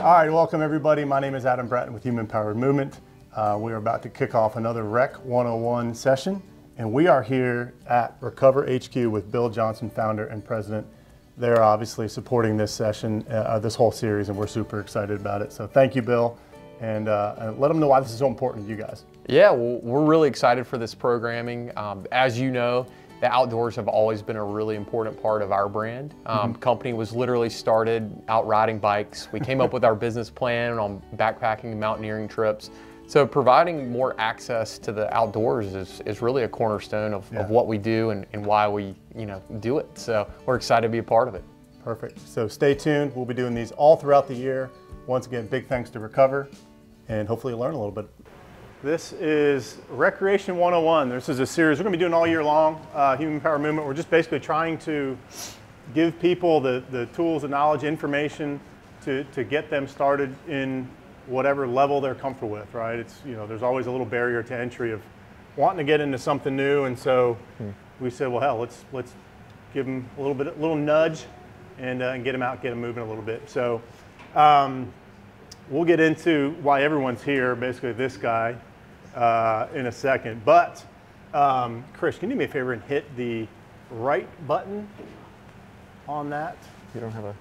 All right, welcome everybody. My name is Adam Bratton with Human Powered Movement. Uh, we are about to kick off another Rec 101 session, and we are here at Recover HQ with Bill Johnson, founder and president. They're obviously supporting this session, uh, this whole series, and we're super excited about it. So thank you, Bill, and, uh, let them know why this is so important to you guys. Yeah, well, we're really excited for this programming. Um, as you know, the outdoors have always been a really important part of our brand. Um, mm-hmm. Company was literally started out riding bikes. We came up with our business plan on backpacking and mountaineering trips. So providing more access to the outdoors is, is really a cornerstone of, yeah. of what we do and, and why we you know do it. So we're excited to be a part of it. Perfect. So stay tuned. We'll be doing these all throughout the year. Once again, big thanks to Recover and hopefully learn a little bit this is Recreation 101. This is a series we're going to be doing all year long, uh, Human Power Movement. We're just basically trying to give people the, the tools, the knowledge, information to, to get them started in whatever level they're comfortable with, right? It's, you know, there's always a little barrier to entry of wanting to get into something new. And so hmm. we said, well, hell, let's, let's give them a little bit, a little nudge and, uh, and get them out, get them moving a little bit. So um, we'll get into why everyone's here, basically this guy uh, in a second. But um, Chris, can you do me a favor and hit the right button on that? You don't have a.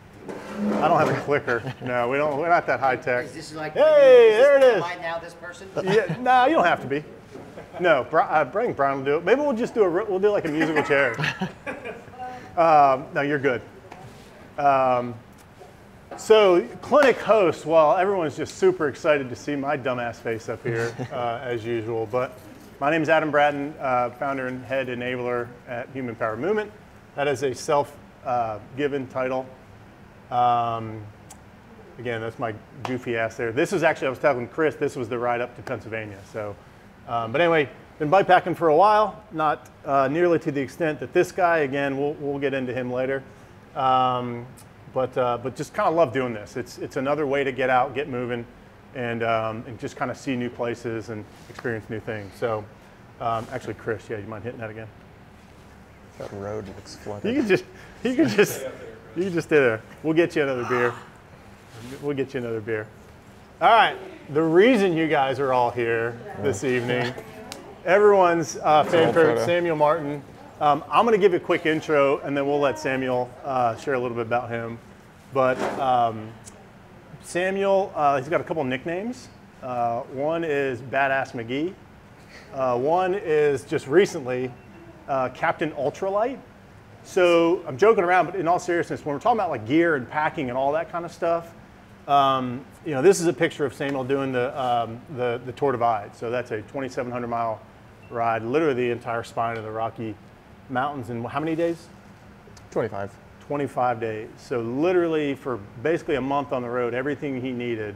I don't have a clicker. No, we don't. We're not that high tech. Is this like? Hey, there it is. Am now this person? Yeah. No, nah, you don't have to be. No, uh, bring Brian will do it. Maybe we'll just do a. We'll do like a musical chair. Um, no, you're good. Um, so clinic host, well, everyone's just super excited to see my dumbass face up here, uh, as usual. But my name is Adam Bratton, uh, founder and head enabler at Human Power Movement. That is a self-given uh, title. Um, again, that's my goofy ass there. This is actually, I was telling Chris, this was the ride up to Pennsylvania. So, um, but anyway, been bikepacking for a while, not uh, nearly to the extent that this guy, again, we'll, we'll get into him later. Um, but, uh, but just kind of love doing this. It's, it's another way to get out, get moving, and, um, and just kind of see new places and experience new things. So um, actually, Chris, yeah, you mind hitting that again? That road looks flooded. You can just, you can just, you can just stay there. We'll get you another beer. We'll get you another beer. All right, the reason you guys are all here this evening, everyone's uh, favorite, Samuel Martin, um, I'm going to give you a quick intro, and then we'll let Samuel uh, share a little bit about him. But um, Samuel, uh, he's got a couple nicknames. Uh, one is Badass McGee. Uh, one is just recently uh, Captain Ultralight. So I'm joking around, but in all seriousness, when we're talking about like gear and packing and all that kind of stuff, um, you know, this is a picture of Samuel doing the, um, the, the Tour Divide. So that's a 2,700 mile ride, literally the entire spine of the Rocky mountains in how many days? 25. 25 days. So literally for basically a month on the road, everything he needed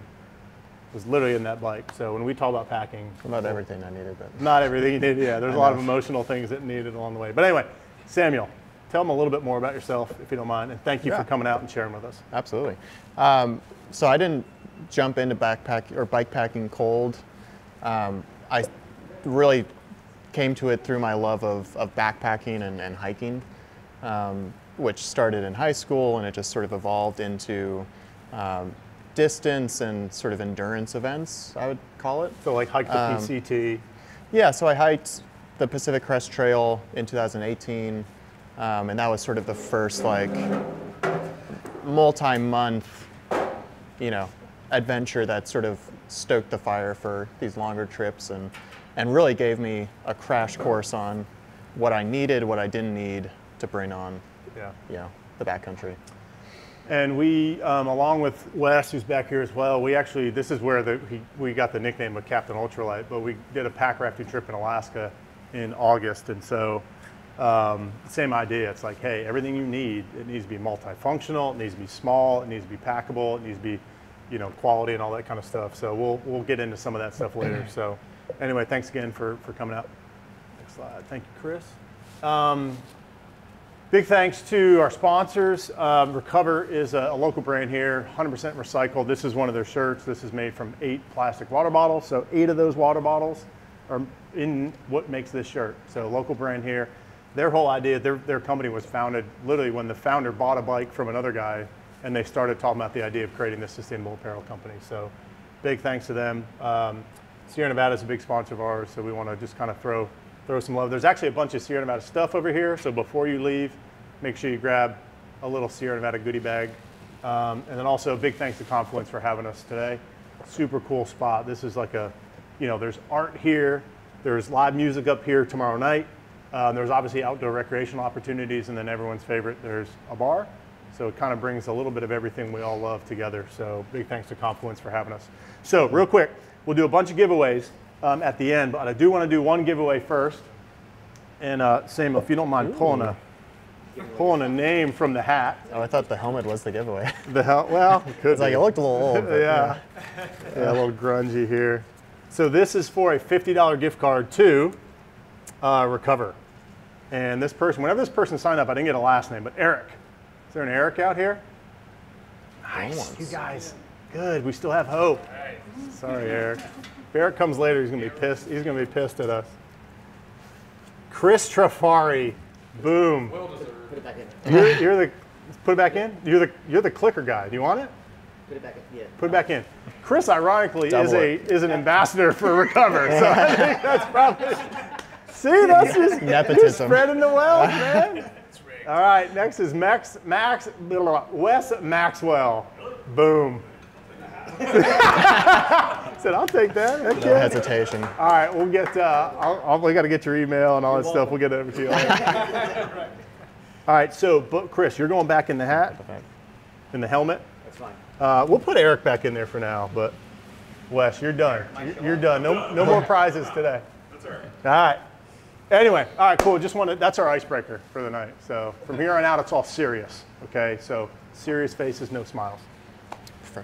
was literally in that bike. So when we talk about packing, not everything I needed, but not everything you needed. Yeah, there's a lot of emotional things that needed along the way. But anyway, Samuel, tell them a little bit more about yourself, if you don't mind, and thank you yeah. for coming out and sharing with us. Absolutely. Um, so I didn't jump into backpack or bike packing cold. Um, I really came to it through my love of, of backpacking and, and hiking, um, which started in high school and it just sort of evolved into um, distance and sort of endurance events, I would call it. So like hike the um, PCT? Yeah, so I hiked the Pacific Crest Trail in 2018, um, and that was sort of the first like multi-month, you know, adventure that sort of stoked the fire for these longer trips and and really gave me a crash course on what I needed, what I didn't need to bring on, yeah, you know, the backcountry. And we, um, along with Wes, who's back here as well, we actually, this is where the, he, we got the nickname of Captain Ultralight, but we did a pack rafting trip in Alaska in August. And so, um, same idea. It's like, hey, everything you need, it needs to be multifunctional, it needs to be small, it needs to be packable, it needs to be, you know, quality and all that kind of stuff. So we'll, we'll get into some of that stuff later. So anyway, thanks again for, for coming out. Next slide. Thank you, Chris. Um, big thanks to our sponsors. Um, Recover is a, a, local brand here, 100% recycled. This is one of their shirts. This is made from eight plastic water bottles. So eight of those water bottles are in what makes this shirt. So local brand here. Their whole idea, their, their company was founded literally when the founder bought a bike from another guy and they started talking about the idea of creating this sustainable apparel company. So big thanks to them. Um, Sierra Nevada is a big sponsor of ours, so we want to just kind of throw throw some love. There's actually a bunch of Sierra Nevada stuff over here, so before you leave, make sure you grab a little Sierra Nevada goodie bag. Um, and then also big thanks to Confluence for having us today. Super cool spot. This is like a, you know, there's art here, there's live music up here tomorrow night. Uh, there's obviously outdoor recreational opportunities, and then everyone's favorite, there's a bar. So it kind of brings a little bit of everything we all love together. So big thanks to Confluence for having us. So real quick, we'll do a bunch of giveaways um, at the end, but I do want to do one giveaway first. And uh, Sam, if you don't mind pulling a pulling a name from the hat. Oh, I thought the helmet was the giveaway. The helmet, Well, it could It's like it looked a little old. but, yeah. yeah, a little grungy here. So this is for a $50 gift card to uh, Recover. And this person, whenever this person signed up, I didn't get a last name, but Eric. Is there an Eric out here? Nice, you guys. Good, we still have hope. Sorry, Eric. If Eric comes later, he's gonna be pissed. He's gonna be pissed at us. Chris Trafari, boom. Well deserved. Put it back in. You're, you're the put it back in. You're the you're the clicker guy. Do you want it? Put it back in. Yeah. Put it back in. Chris, ironically, is Double a it. is an ambassador for Recover. So I think that's probably. See, that's just you're Nepotism. spreading the wealth, man. All right, next is Max Max Wes Maxwell. Boom. Said I'll take that. Heck No yeah. hesitation. All right, we'll get. Uh, I'll, I'll, we got to get your email and all that stuff. We'll get it over to you. later. all right, so but Chris, you're going back in the hat, in the helmet. That's fine. Uh, we'll put Eric back in there for now, but Wes, you're done. You're, you're done. No, no more prizes today. That's all right. All right. Anyway, all right, cool. Just wanted that's our icebreaker for the night. So from here on out, it's all serious. Okay, so serious faces, no smiles.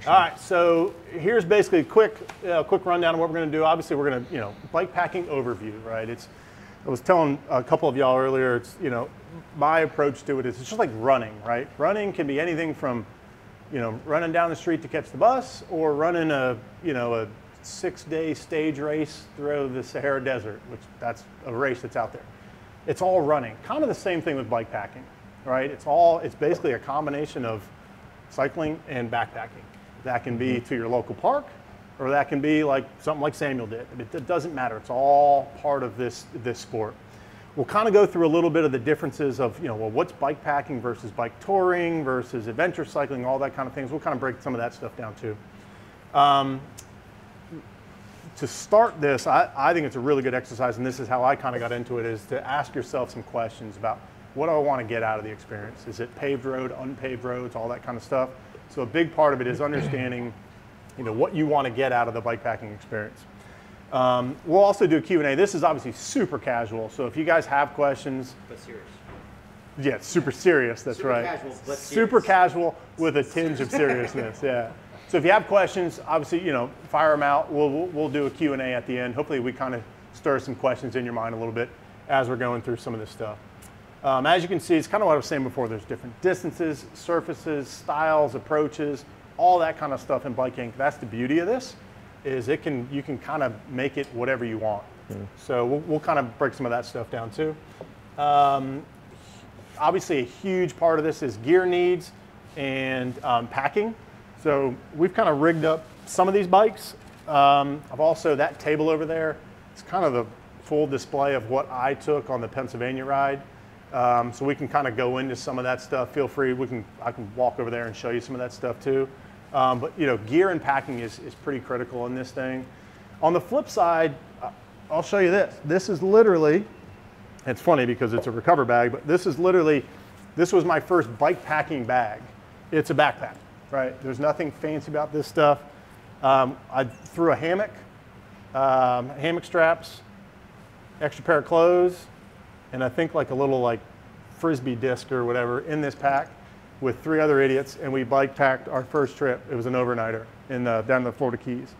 All right, so here's basically a quick, uh, quick rundown of what we're going to do. Obviously, we're going to, you know, bike packing overview, right? It's, I was telling a couple of y'all earlier. It's, you know, my approach to it is it's just like running, right? Running can be anything from, you know, running down the street to catch the bus, or running a, you know, a six-day stage race through the Sahara Desert, which that's a race that's out there. It's all running. Kind of the same thing with bike packing, right? It's all, it's basically a combination of cycling and backpacking. That can be to your local park, or that can be like something like Samuel did. It, it doesn't matter. It's all part of this this sport. We'll kind of go through a little bit of the differences of you know well what's bike packing versus bike touring versus adventure cycling, all that kind of things. We'll kind of break some of that stuff down too. Um, to start this, I, I think it's a really good exercise, and this is how I kind of got into it, is to ask yourself some questions about what do I want to get out of the experience? Is it paved road, unpaved roads, all that kind of stuff? So a big part of it is understanding, you know, what you want to get out of the bikepacking experience. Um, we'll also do a Q&A. This is obviously super casual, so if you guys have questions, But serious. yeah, super serious. That's Super right. casual, but super casual with a tinge of seriousness. Yeah. So if you have questions, obviously, you know, fire them out. We'll we'll, we'll do a Q and A at the end. Hopefully, we kind of stir some questions in your mind a little bit as we're going through some of this stuff. Um, as you can see, it's kind of what I was saying before. There's different distances, surfaces, styles, approaches, all that kind of stuff in biking. That's the beauty of this, is it can you can kind of make it whatever you want. So we'll, we'll kind of break some of that stuff down too. Um, obviously a huge part of this is gear needs and um, packing. So we've kind of rigged up some of these bikes. Um, I've also, that table over there, it's kind of the full display of what I took on the Pennsylvania ride. Um, so we can kind of go into some of that stuff. Feel free, we can, I can walk over there and show you some of that stuff too. Um, but you know, gear and packing is, is pretty critical in this thing. On the flip side, uh, I'll show you this. This is literally, it's funny because it's a recover bag, but this is literally, this was my first bike packing bag. It's a backpack, right? There's nothing fancy about this stuff. Um, I threw a hammock, um, hammock straps, extra pair of clothes, and I think like a little like frisbee disc or whatever in this pack with three other idiots, and we bike packed our first trip. It was an overnighter in the, down to the Florida Keys.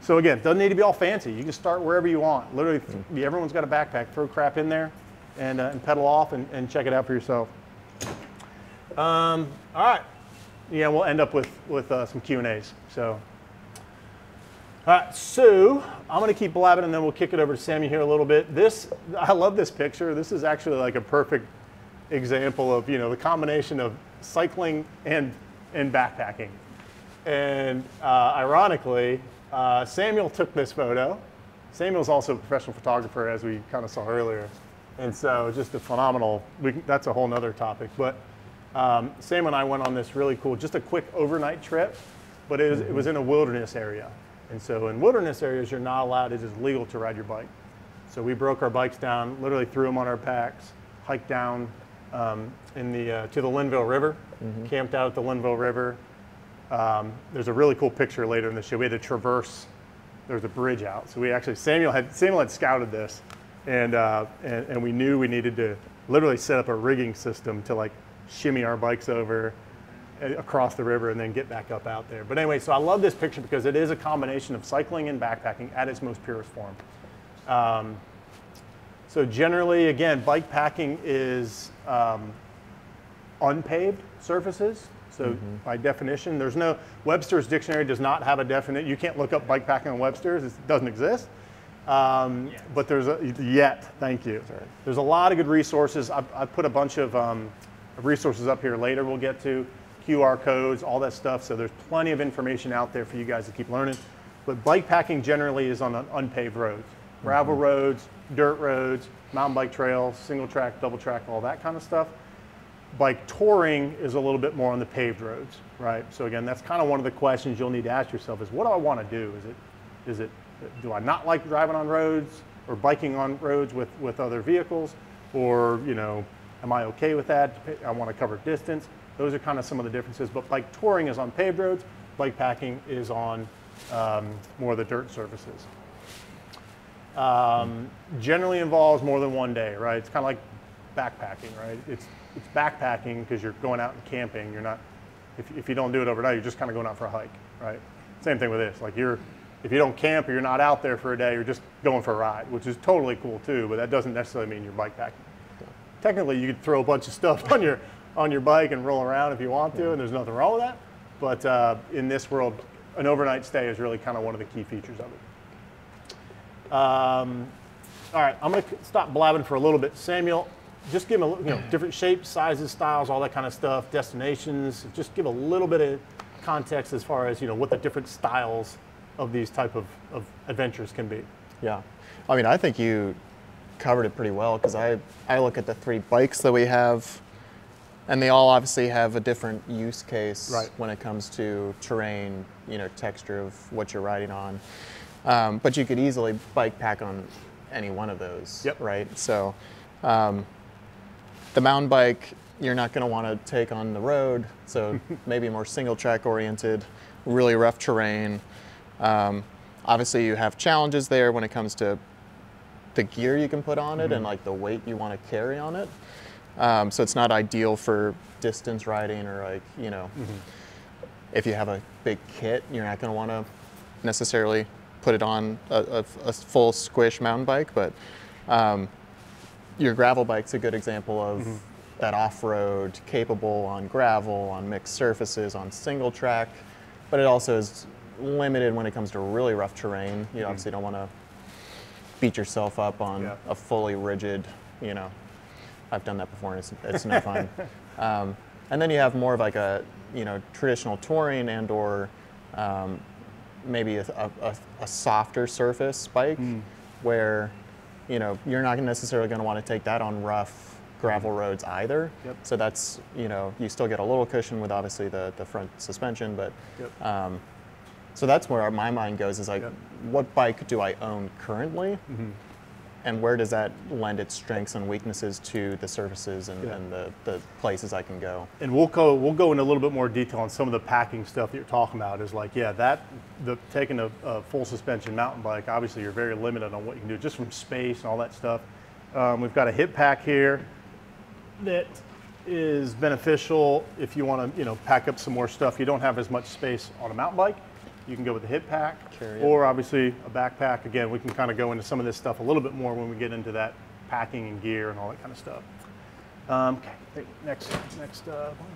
So again, doesn't need to be all fancy. You can start wherever you want. Literally, th- everyone's got a backpack. Throw crap in there, and, uh, and pedal off, and, and check it out for yourself. Um, all right. Yeah, we'll end up with with uh, some Q and A's. So. All right, so I'm going to keep blabbing and then we'll kick it over to Sammy here a little bit. This, I love this picture. This is actually like a perfect example of, you know, the combination of cycling and in backpacking. And uh, ironically, uh, Samuel took this photo. Samuel's also a professional photographer, as we kind of saw earlier. And so just a phenomenal, we, that's a whole nother topic. But um, Sam and I went on this really cool, just a quick overnight trip, but it was, it was in a wilderness area. And so in wilderness areas, you're not allowed, it is legal to ride your bike. So we broke our bikes down, literally threw them on our packs, hiked down um, in the, uh, to the Linville River, camped out at the Linville River. Um, there's a really cool picture later in the show. We had to traverse, there was a bridge out. So we actually, Samuel had, Samuel had scouted this and, uh, and, and we knew we needed to literally set up a rigging system to like shimmy our bikes over across the river and then get back up out there. But anyway, so I love this picture because it is a combination of cycling and backpacking at its most purest form. Um, so generally, again, bike packing is um, unpaved surfaces. So by definition, there's no Webster's dictionary does not have a definite. You can't look up bike packing on Webster's; it doesn't exist. Um, but there's a yet. Thank you. There's a lot of good resources. I've, I've put a bunch of um, resources up here later. We'll get to QR codes, all that stuff. So there's plenty of information out there for you guys to keep learning. But bike packing generally is on unpaved roads, gravel mm-hmm. roads, dirt roads, mountain bike trails, single track, double track, all that kind of stuff bike touring is a little bit more on the paved roads, right? So again, that's kind of one of the questions you'll need to ask yourself is what do I want to do? Is it, is it, do I not like driving on roads or biking on roads with, with other vehicles? Or, you know, am I okay with that? I want to cover distance. Those are kind of some of the differences, but bike touring is on paved roads, bike packing is on um, more of the dirt surfaces. Um, generally involves more than one day, right? It's kind of like backpacking, right? It's it's backpacking because you're going out and camping. You're not if, if you don't do it overnight, you're just kind of going out for a hike, right? Same thing with this. Like you're if you don't camp or you're not out there for a day, you're just going for a ride, which is totally cool too. But that doesn't necessarily mean you're bike packing. Technically, you could throw a bunch of stuff on your on your bike and roll around if you want to, and there's nothing wrong with that. But uh, in this world, an overnight stay is really kind of one of the key features of it. Um, all right, I'm going to stop blabbing for a little bit. Samuel, just give them a, you know, different shapes, sizes, styles, all that kind of stuff, destinations. Just give a little bit of context as far as you know what the different styles of these type of, of adventures can be. Yeah. I mean, I think you covered it pretty well because I, I look at the three bikes that we have, and they all obviously have a different use case Right. when it comes to terrain, you know, texture of what you're riding on. Um, but you could easily bike pack on any one of those, Yep. right? So um, the mountain bike, you're not going to want to take on the road, so maybe more single track oriented, really rough terrain. Um, obviously, you have challenges there when it comes to the gear you can put on it and like the weight you want to carry on it. Um, so it's not ideal for distance riding or like you know, if you have a big kit, you're not going to want to necessarily put it on a, a, a full squish mountain bike, but um, your gravel bike's a good example of that off-road capable on gravel, on mixed surfaces, on single track, but it also is limited when it comes to really rough terrain. You obviously don't want to beat yourself up on Yeah. a fully rigid, you know. I've done that before and it's, it's no fun. Um, and then you have more of like a, you know, traditional touring and or um, maybe a, a, a, softer surface bike where, you know, you're not necessarily going to want to take that on rough gravel roads either. Yep. So that's, you know, you still get a little cushion with obviously the, the front suspension, but Yep. um, so that's where my mind goes is like, Yep. what bike do I own currently? Mm-hmm. And where does that lend its strengths and weaknesses to the surfaces and, Yeah. and the, the places I can go? And we'll go we'll go into a little bit more detail on some of the packing stuff that you're talking about. Is like yeah, that the taking a, a full suspension mountain bike. Obviously, you're very limited on what you can do just from space and all that stuff. Um, we've got a hip pack here that is beneficial if you want to you know pack up some more stuff. You don't have as much space on a mountain bike. You can go with a hip pack, Carry it. or obviously a backpack. Again, we can kind of go into some of this stuff a little bit more when we get into that packing and gear and all that kind of stuff. Um, okay, next, next uh, one.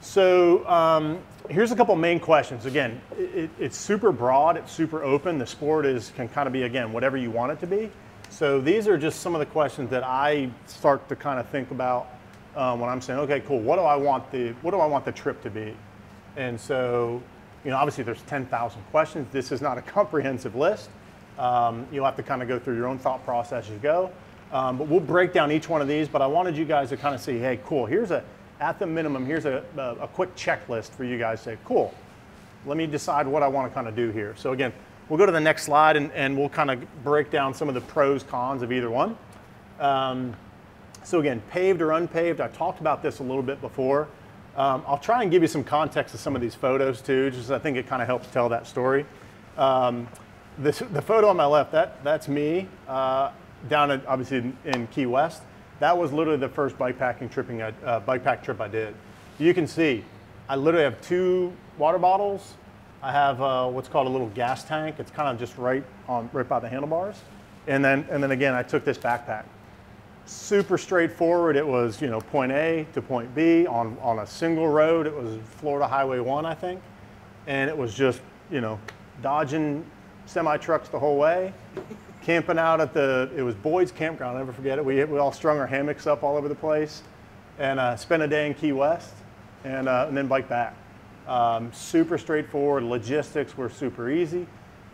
So um, here's a couple main questions. Again, it, it's super broad, it's super open. The sport is can kind of be again whatever you want it to be. So these are just some of the questions that I start to kind of think about um, when I'm saying, okay, cool. What do I want the what do I want the trip to be? And so, you know, obviously there's 10,000 questions. This is not a comprehensive list. Um, you'll have to kind of go through your own thought process as you go. Um, but we'll break down each one of these. But I wanted you guys to kind of see, hey, cool. Here's a, at the minimum, here's a, a, a quick checklist for you guys. Say, cool. Let me decide what I want to kind of do here. So again, we'll go to the next slide and, and we'll kind of break down some of the pros, cons of either one. Um, so again, paved or unpaved, I talked about this a little bit before. Um, I'll try and give you some context of some of these photos too, just I think it kind of helps tell that story. Um, this, the photo on my left, that, that's me uh, down at, obviously in, in, Key West. That was literally the first bike packing tripping, uh, bike pack trip I did. You can see, I literally have two water bottles. I have uh, what's called a little gas tank. It's kind of just right on, right by the handlebars. And then, and then again, I took this backpack super straightforward. It was, you know, point A to point B on, on a single road. It was Florida Highway 1, I think. And it was just, you know, dodging semi trucks the whole way, camping out at the, it was Boyd's Campground, I'll never forget it. We, we all strung our hammocks up all over the place and uh, spent a day in Key West and, uh, and then bike back. Um, super straightforward. Logistics were super easy.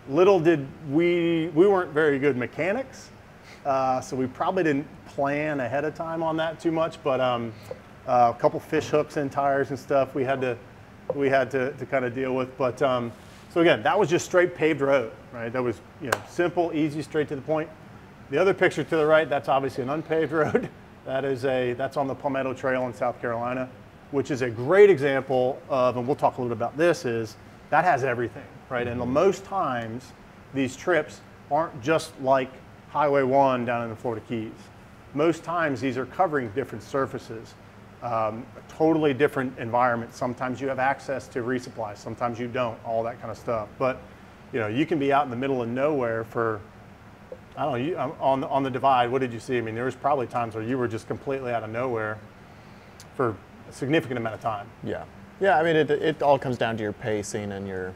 Little did we, we weren't very good mechanics. Uh, so we probably didn't plan ahead of time on that too much, but um, uh, a couple fish hooks and tires and stuff we had to we had to, to kind of deal with. But um, so again, that was just straight paved road, right? That was you know simple, easy, straight to the point. The other picture to the right, that's obviously an unpaved road. That is a that's on the Palmetto Trail in South Carolina, which is a great example of, and we'll talk a little bit about this. Is that has everything, right? And most times, these trips aren't just like Highway 1 down in the Florida Keys. Most times these are covering different surfaces, um, totally different environment. Sometimes you have access to resupply, sometimes you don't, all that kind of stuff. But you know, you can be out in the middle of nowhere for, I don't know, um, on, the, on the divide, what did you see? I mean, there was probably times where you were just completely out of nowhere for a significant amount of time. Yeah. Yeah, I mean, it, it all comes down to your pacing and your,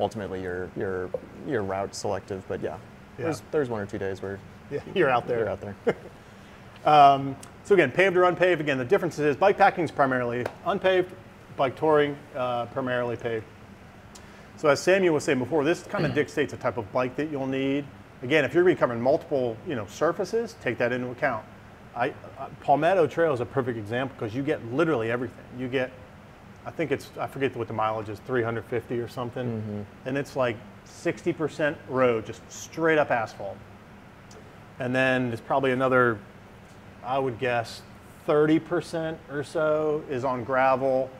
ultimately your, your, your route selective, but yeah, yeah. There's, there's one or two days where yeah, you're out there. You're out there. um, so again, paved or unpaved. Again, the difference is bike packing is primarily unpaved, bike touring uh, primarily paved. So as Samuel was saying before, this kind of dictates the type of bike that you'll need. Again, if you're going to be covering multiple, you know, surfaces, take that into account. I, uh, Palmetto Trail is a perfect example because you get literally everything. You get, I think it's, I forget what the mileage is, 350 or something, mm-hmm. and it's like 60% road, just straight up asphalt. And then there's probably another, I would guess, 30% or so is on gravel,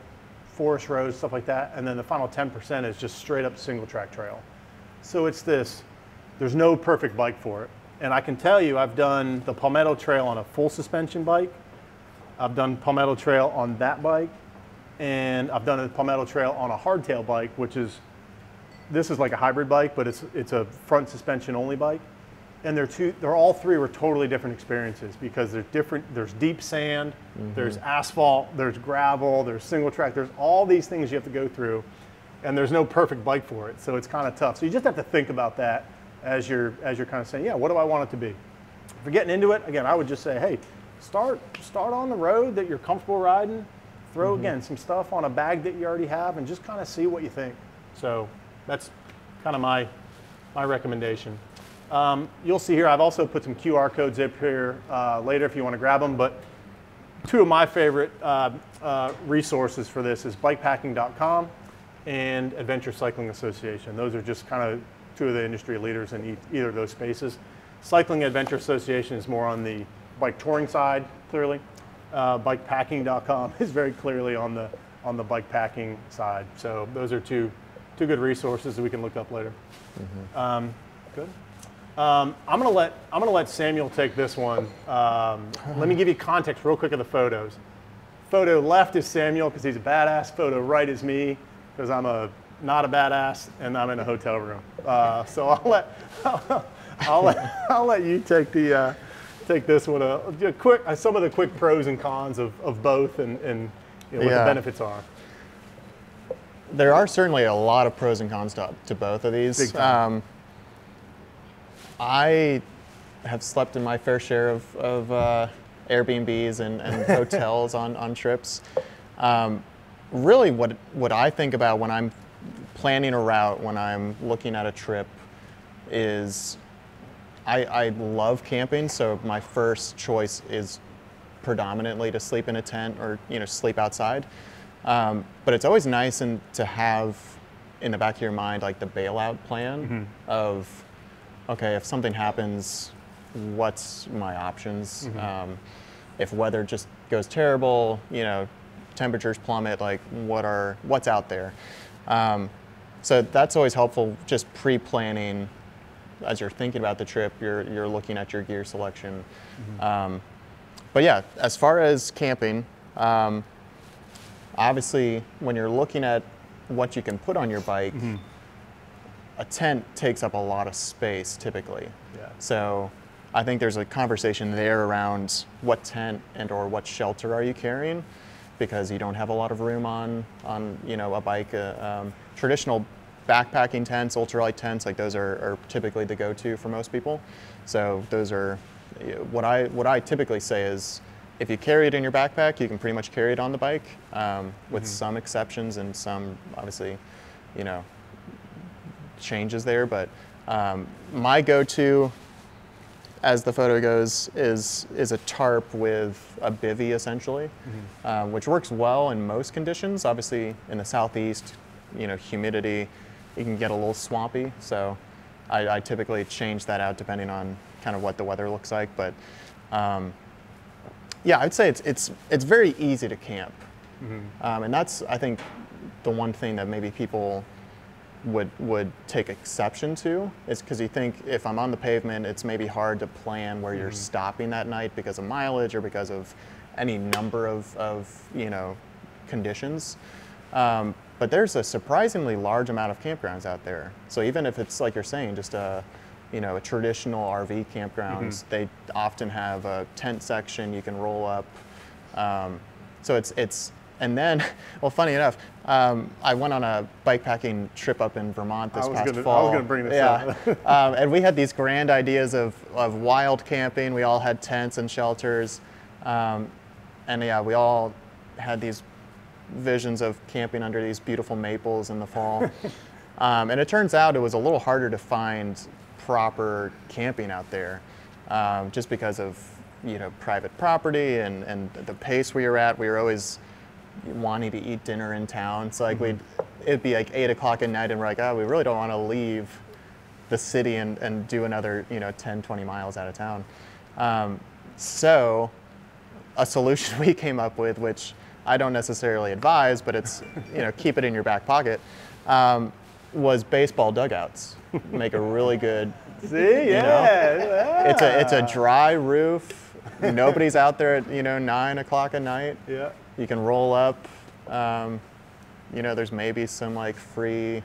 forest roads, stuff like that. And then the final 10% is just straight up single track trail. So it's this, there's no perfect bike for it. And I can tell you, I've done the Palmetto Trail on a full suspension bike. I've done Palmetto Trail on that bike. And I've done a Palmetto Trail on a hardtail bike, which is this is like a hybrid bike, but it's it's a front suspension only bike. And they're two they're all three were totally different experiences because there's different there's deep sand, mm-hmm. there's asphalt, there's gravel, there's single track, there's all these things you have to go through. And there's no perfect bike for it. So it's kind of tough. So you just have to think about that as you're as you're kind of saying, yeah, what do I want it to be? If you're getting into it, again, I would just say, hey, start start on the road that you're comfortable riding. Throw mm-hmm. again some stuff on a bag that you already have and just kind of see what you think. So that's kind of my, my recommendation. Um, you'll see here, I've also put some QR codes up here uh, later if you want to grab them, but two of my favorite uh, uh, resources for this is bikepacking.com and Adventure Cycling Association. Those are just kind of two of the industry leaders in e either of those spaces. Cycling Adventure Association is more on the bike touring side, clearly. Uh, bikepacking.com is very clearly on the on the bike packing side. So those are two two good resources that we can look up later. Mm-hmm. Um, good. Um, I'm gonna let I'm gonna let Samuel take this one. Um, let me give you context real quick of the photos. Photo left is Samuel because he's a badass. Photo right is me because I'm a not a badass and I'm in a hotel room. Uh, so I'll let I'll, I'll, let I'll let you take the uh, take this one. Uh, quick uh, some of the quick pros and cons of, of both and, and you know, what yeah. the benefits are there are certainly a lot of pros and cons to, to both of these. Um, I have slept in my fair share of, of uh, Airbnbs and, and hotels on, on trips. Um, really what what I think about when I'm planning a route, when I'm looking at a trip, is I, I love camping. So my first choice is predominantly to sleep in a tent or you know sleep outside. Um, but it's always nice and to have in the back of your mind like the bailout plan of okay if something happens what's my options? Um, if weather just goes terrible you know temperatures plummet like what are what's out there? Um, so that's always helpful just pre-planning as you're thinking about the trip you're, you're looking at your gear selection. Um, but yeah as far as camping um, obviously when you're looking at what you can put on your bike a tent takes up a lot of space typically. Yeah. so i think there's a conversation there around what tent and or what shelter are you carrying? Because you don't have a lot of room on on you know a bike uh, um, traditional backpacking tents ultralight tents like those are, are typically the go-to for most people. So those are what i what i typically say is if you carry it in your backpack you can pretty much carry it on the bike um, with some exceptions and some obviously you know changes there, but um, my go-to, as the photo goes, is is a tarp with a bivy essentially, um, which works well in most conditions. Obviously, in the southeast, you know, humidity, it can get a little swampy. So, I, I typically change that out depending on kind of what the weather looks like. But um, yeah, I'd say it's it's it's very easy to camp, um, and that's I think the one thing that maybe people would would take exception to is because you think if I'm on the pavement, it's maybe hard to plan where you're stopping that night because of mileage or because of any number of, of you know conditions. Um, but there's a surprisingly large amount of campgrounds out there. So even if it's like you're saying, just a you know a traditional RV campgrounds, they often have a tent section you can roll up. Um, so it's it's and then well, funny enough, um, I went on a bikepacking trip up in Vermont this past gonna- I was gonna bring this yeah. up. um, and we had these grand ideas of of wild camping. We all had tents and shelters, um, and yeah, we all had these visions of camping under these beautiful maples in the fall. um, and it turns out it was a little harder to find proper camping out there, um, just because of you know private property and, and the pace we were at. We were always wanting to eat dinner in town. So like we'd it'd be like eight o'clock at night and we're like, oh, we really don't want to leave the city and, and do another you know 10, 20 miles out of town. Um, so a solution we came up with, which I don't necessarily advise, but it's you know keep it in your back pocket, um, was baseball dugouts. Make a really good. See, yeah, It's a it's a dry roof. Nobody's out there at you know nine o'clock at night. yeah. You can roll up. Um, you know, there's maybe some like free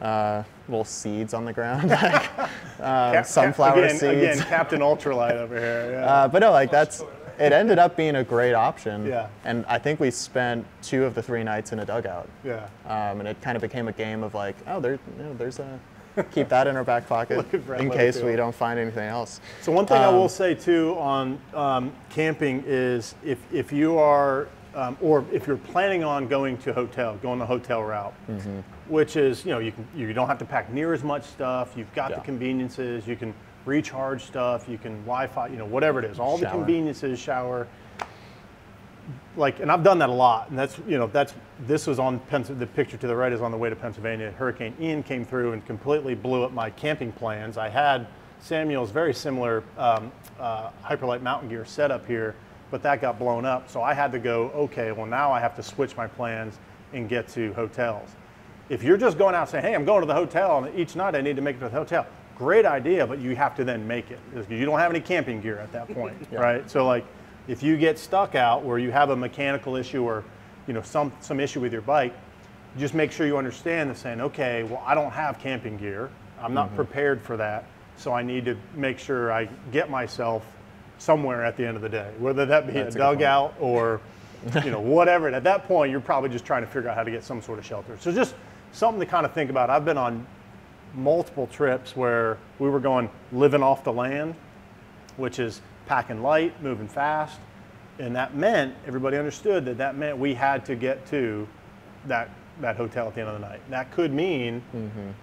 uh, little seeds on the ground, like um, Cap- sunflower again, seeds. Again, Captain Ultralight over here. Yeah. Uh, but no, like that's it ended up being a great option. Yeah. And I think we spent two of the three nights in a dugout. yeah. Um, and it kind of became a game of like, oh, there, you know, there's a keep that in our back pocket Look at Brett in case we don't find anything else. So one thing I will Um, say too on um, camping is if, if you are um, or if you're planning on going to hotel, going the hotel route, Mm-hmm. which is you know you can you don't have to pack near as much stuff. You've got the conveniences. You can recharge stuff. You can Wi-Fi. You know whatever it is, all the conveniences, shower. Like, and I've done that a lot, and that's you know that's this was on Pens- the picture to the right is on the way to Pennsylvania. Hurricane Ian came through and completely blew up my camping plans. I had Samuel's very similar um, uh, Hyperlite mountain gear setup here, but that got blown up. So I had to go. Okay, well now I have to switch my plans and get to hotels. If you're just going out saying, "Hey, I'm going to the hotel," and each night I need to make it to the hotel, great idea, but you have to then make it because you don't have any camping gear at that point, right? So like, if you get stuck out where you have a mechanical issue or, you know, some some issue with your bike, just make sure you understand that saying, okay, well, I don't have camping gear. I'm not mm-hmm. prepared for that. So I need to make sure I get myself somewhere at the end of the day, whether that be That's a a good point. dugout or, you know, whatever. At that point, you're probably just trying to figure out how to get some sort of shelter. So just something to kind of think about. I've been on multiple trips where we were going living off the land, which is packing light, moving fast. And that meant everybody understood that that meant we had to get to that that hotel at the end of the night. That could mean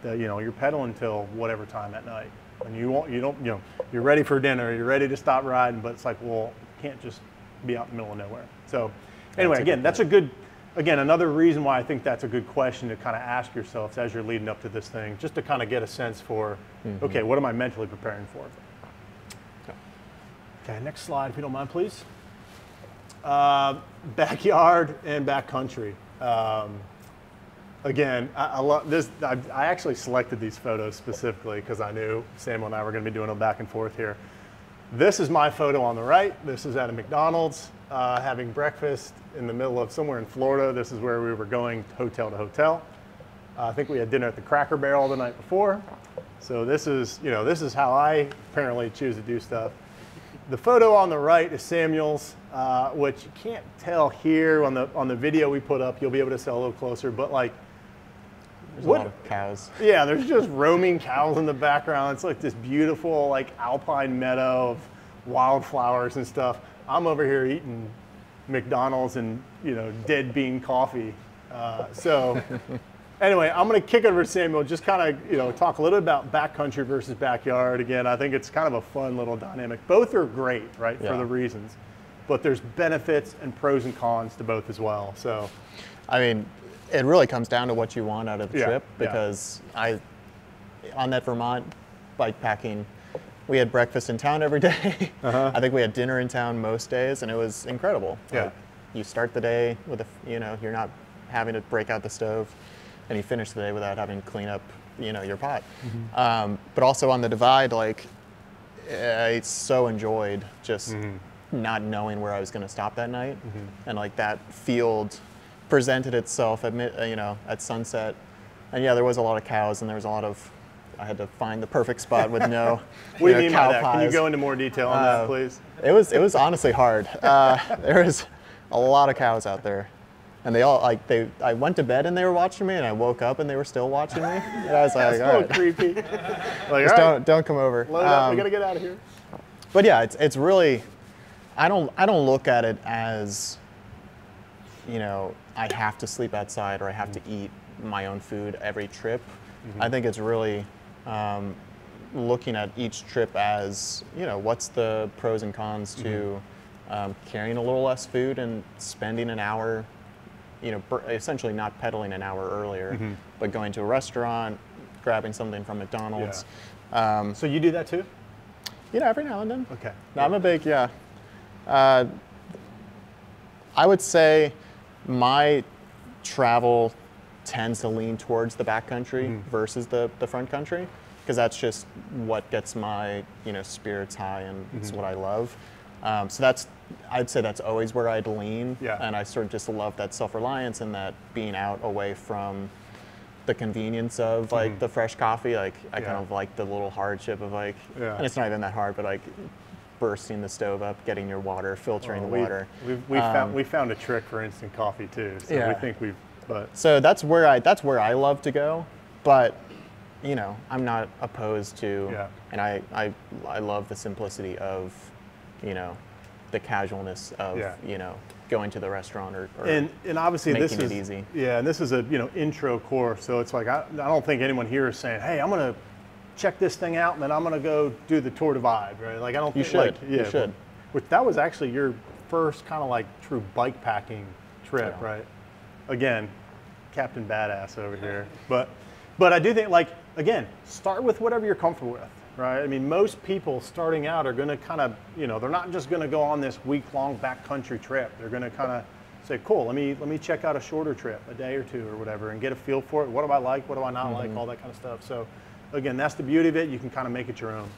that you know you're pedaling till whatever time at night, and you won't you don't you know you're ready for dinner, you're ready to stop riding, but it's like well you can't just be out in the middle of nowhere. So anyway, a again, that's a good again another reason why I think that's a good question to kind of ask yourself as you're leading up to this thing, just to kind of get a sense for okay, what am I mentally preparing for? Okay, next slide, if you don't mind, please. Uh, backyard and backcountry. Um, again, I, I love this. I, I actually selected these photos specifically because I knew Samuel and I were going to be doing a back and forth here. This is my photo on the right. This is at a McDonald's uh, having breakfast in the middle of somewhere in Florida. This is where we were going hotel to hotel. Uh, I think we had dinner at the Cracker Barrel the night before. So this is, you know, this is how I apparently choose to do stuff. The photo on the right is Samuel's, uh, which you can't tell here on the on the video we put up. You'll be able to see a little closer, but like, There's What- a lot of cows. yeah, there's just roaming cows in the background. It's like this beautiful like alpine meadow of wildflowers and stuff. I'm over here eating McDonald's and you know dead bean coffee. Uh, so anyway, I'm going to kick over to Samuel. Just kind of you know talk a little bit about backcountry versus backyard. Again, I think it's kind of a fun little dynamic. Both are great, right, for the reasons, but there's benefits and pros and cons to both as well. So I mean, it really comes down to what you want out of the Yeah, trip yeah. because I, on that Vermont bike packing, we had breakfast in town every day. I think we had dinner in town most days, and it was incredible. Uh-huh. Yeah. Like, you start the day with a, you know, you're not having to break out the stove, and you finish the day without having to clean up, you know, your pot. Mm-hmm. Um, but also on the divide, like, I so enjoyed just Mm-hmm. Not knowing where I was going to stop that night, and like that field presented itself at you know at sunset, and yeah, there was a lot of cows and there was a lot of. I had to find the perfect spot with no. what do you know, mean cow by that? Can you go into more detail on Uh, that, please? It was it was honestly hard. Uh, there was a lot of cows out there, and they all like they. I went to bed and they were watching me, and I woke up and they were still watching me. And I was like, That's all right, creepy. like, just right, don't don't come over. load up. We Um, gotta get out of here. but yeah, it's it's really, I don't I don't look at it as, you know, I have to sleep outside or I have to eat my own food every trip. I think it's really um, looking at each trip as you know what's the pros and cons to um, carrying a little less food and spending an hour, you know, essentially not pedaling an hour earlier, but going to a restaurant, grabbing something from McDonald's. Um, So you do that too? you know, every now and then. Okay. No, I'm a big, yeah. Uh, I would say my travel tends to lean towards the backcountry Mm. versus the, the front country because that's just what gets my you know spirits high and Mm-hmm. it's what I love. Um, so that's I'd say that's always where I'd lean. Yeah. And I sort of just love that self-reliance and that being out away from the convenience of like the fresh coffee. Like I Mm-hmm. Yeah. kind of like the little hardship of like, Yeah. and it's not even that hard, but like bursting the stove up, getting your water, filtering Oh, the we, water. We've, we Um, found we found a trick for instant coffee too. So we think we've but So that's where I that's where I love to go, but you know I'm not opposed to, Yeah. and I, I I love the simplicity of, you know, the casualness of Yeah. you know going to the restaurant or, or and and obviously this is it easy. yeah, and this is a you know intro course. So it's like I, I don't think anyone here is saying, hey, I'm gonna check this thing out and then I'm gonna go do the Tour Divide, right? Like I don't You think like should. You yeah, should. Which that was actually your first kind of like true bike packing trip, Yeah. right? Again, Captain Badass over here. But but I do think like again, start with whatever you're comfortable with, right? I mean, most people starting out are going to kind of, you know, they're not just going to go on this week-long backcountry trip. They're going to kind of say, "Cool, let me let me check out a shorter trip, a day or two or whatever, and get a feel for it. What do I like? What do I not like? Mm-hmm. All that kind of stuff." So, again, that's the beauty of it. You can kind of make it your own.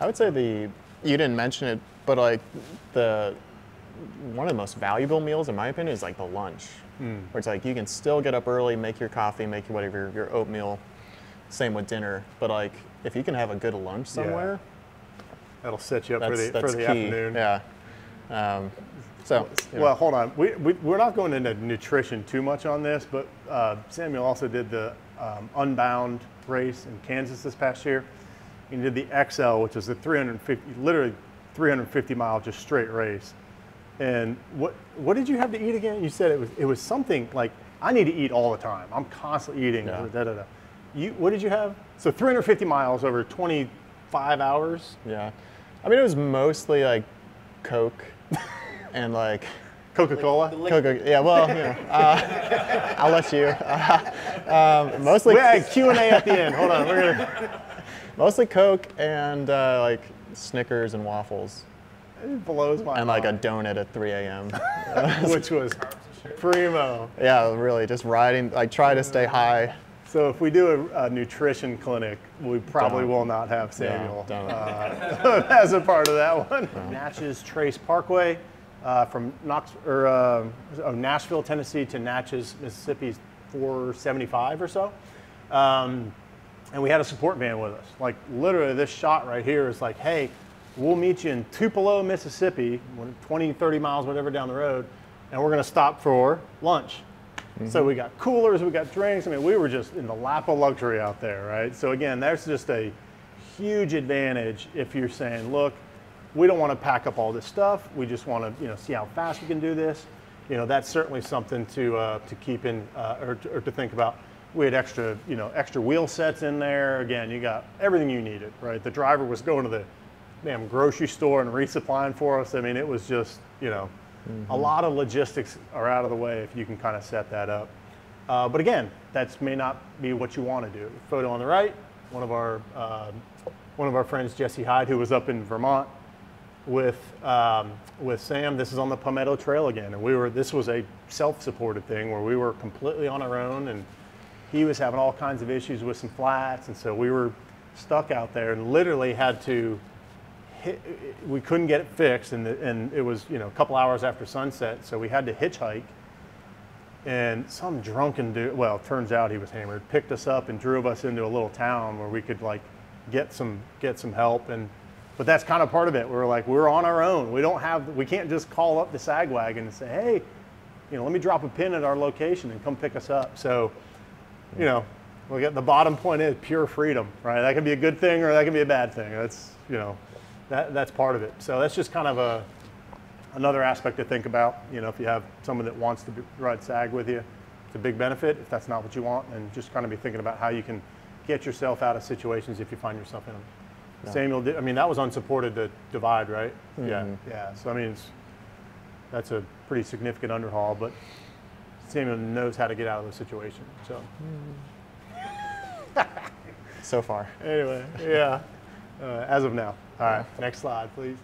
I would say the you didn't mention it, but like the one of the most valuable meals in my opinion is like the lunch, Hmm. where it's like you can still get up early, make your coffee, make your whatever your oatmeal. Same with dinner, but like if you can have a good lunch somewhere, That'll set you up for the for the key. afternoon. Yeah. Um, so yeah. Well, hold on. We, we, we're not going into nutrition too much on this, but uh, Samuel also did the um, Unbound race in Kansas this past year. He did the XL, which is a 350, literally 350 mile just straight race. And what what did you have to eat again? You said it was it was something like I need to eat all the time. I'm constantly eating. Yeah. Da, da, da. You what did you have? So 350 miles over 25 hours. Yeah. I mean, it was mostly like Coke and like Coca-Cola. The Coca. Yeah, well, you know, uh, I'll let you. um, mostly, we had Q and A at the end. Hold on, we're gonna mostly Coke and uh, like Snickers and waffles, it blows my and like a donut at 3 a.m. which was primo. yeah, really, just riding. Like, try to stay high. So if we do a, a nutrition clinic, we probably Don't. will not have Samuel don't. uh, as a part of that one. Natchez Trace Parkway uh, from Knox or uh, oh, Nashville, Tennessee to Natchez, Mississippi, 475 or so. Um, and we had a support van with us. Like literally, this shot right here is like, hey, we'll meet you in Tupelo, Mississippi, 20, 30 miles, whatever down the road, and we're gonna stop for lunch. So we got coolers, we got drinks. I mean, we were just in the lap of luxury out there, right? So again, that's just a huge advantage if you're saying, look, we don't want to pack up all this stuff. We just want to, you know, see how fast we can do this. You know, that's certainly something to uh, to keep in uh, or, to, or to think about. We had extra, you know, extra wheel sets in there. Again, you got everything you needed, right? The driver was going to the damn grocery store and resupplying for us. I mean, it was just, you know, a lot of logistics are out of the way if you can kind of set that up. Uh, but again, that may not be what you want to do. Photo on the right, one of our uh, one of our friends, Jesse Hyde, who was up in Vermont with um, with Sam. This is on the Palmetto Trail again, and we were. This was a self-supported thing where we were completely on our own, and he was having all kinds of issues with some flats, and so we were stuck out there and literally had to. Hit, we couldn't get it fixed, and, the, and it was you know a couple hours after sunset, so we had to hitchhike. And some drunken dude, well, turns out he was hammered, picked us up and drove us into a little town where we could like get some get some help. And but that's kind of part of it. We're like we're on our own. We don't have we can't just call up the sag wagon and say, hey, you know, let me drop a pin at our location and come pick us up. So, you know, we get the bottom point is pure freedom, right? That can be a good thing or that can be a bad thing. That's you know, that that's part of it. So that's just kind of a another aspect to think about. You know, if you have someone that wants to be, ride SAG with you, it's a big benefit. If that's not what you want, and just kind of be thinking about how you can get yourself out of situations if you find yourself in them. Samuel, did, I mean, that was unsupported to divide, right? Yeah, yeah. So I mean, it's, that's a pretty significant underhaul, but Samuel knows how to get out of the situation. So So far. anyway, yeah. Uh, as of now. All right, next slide, please.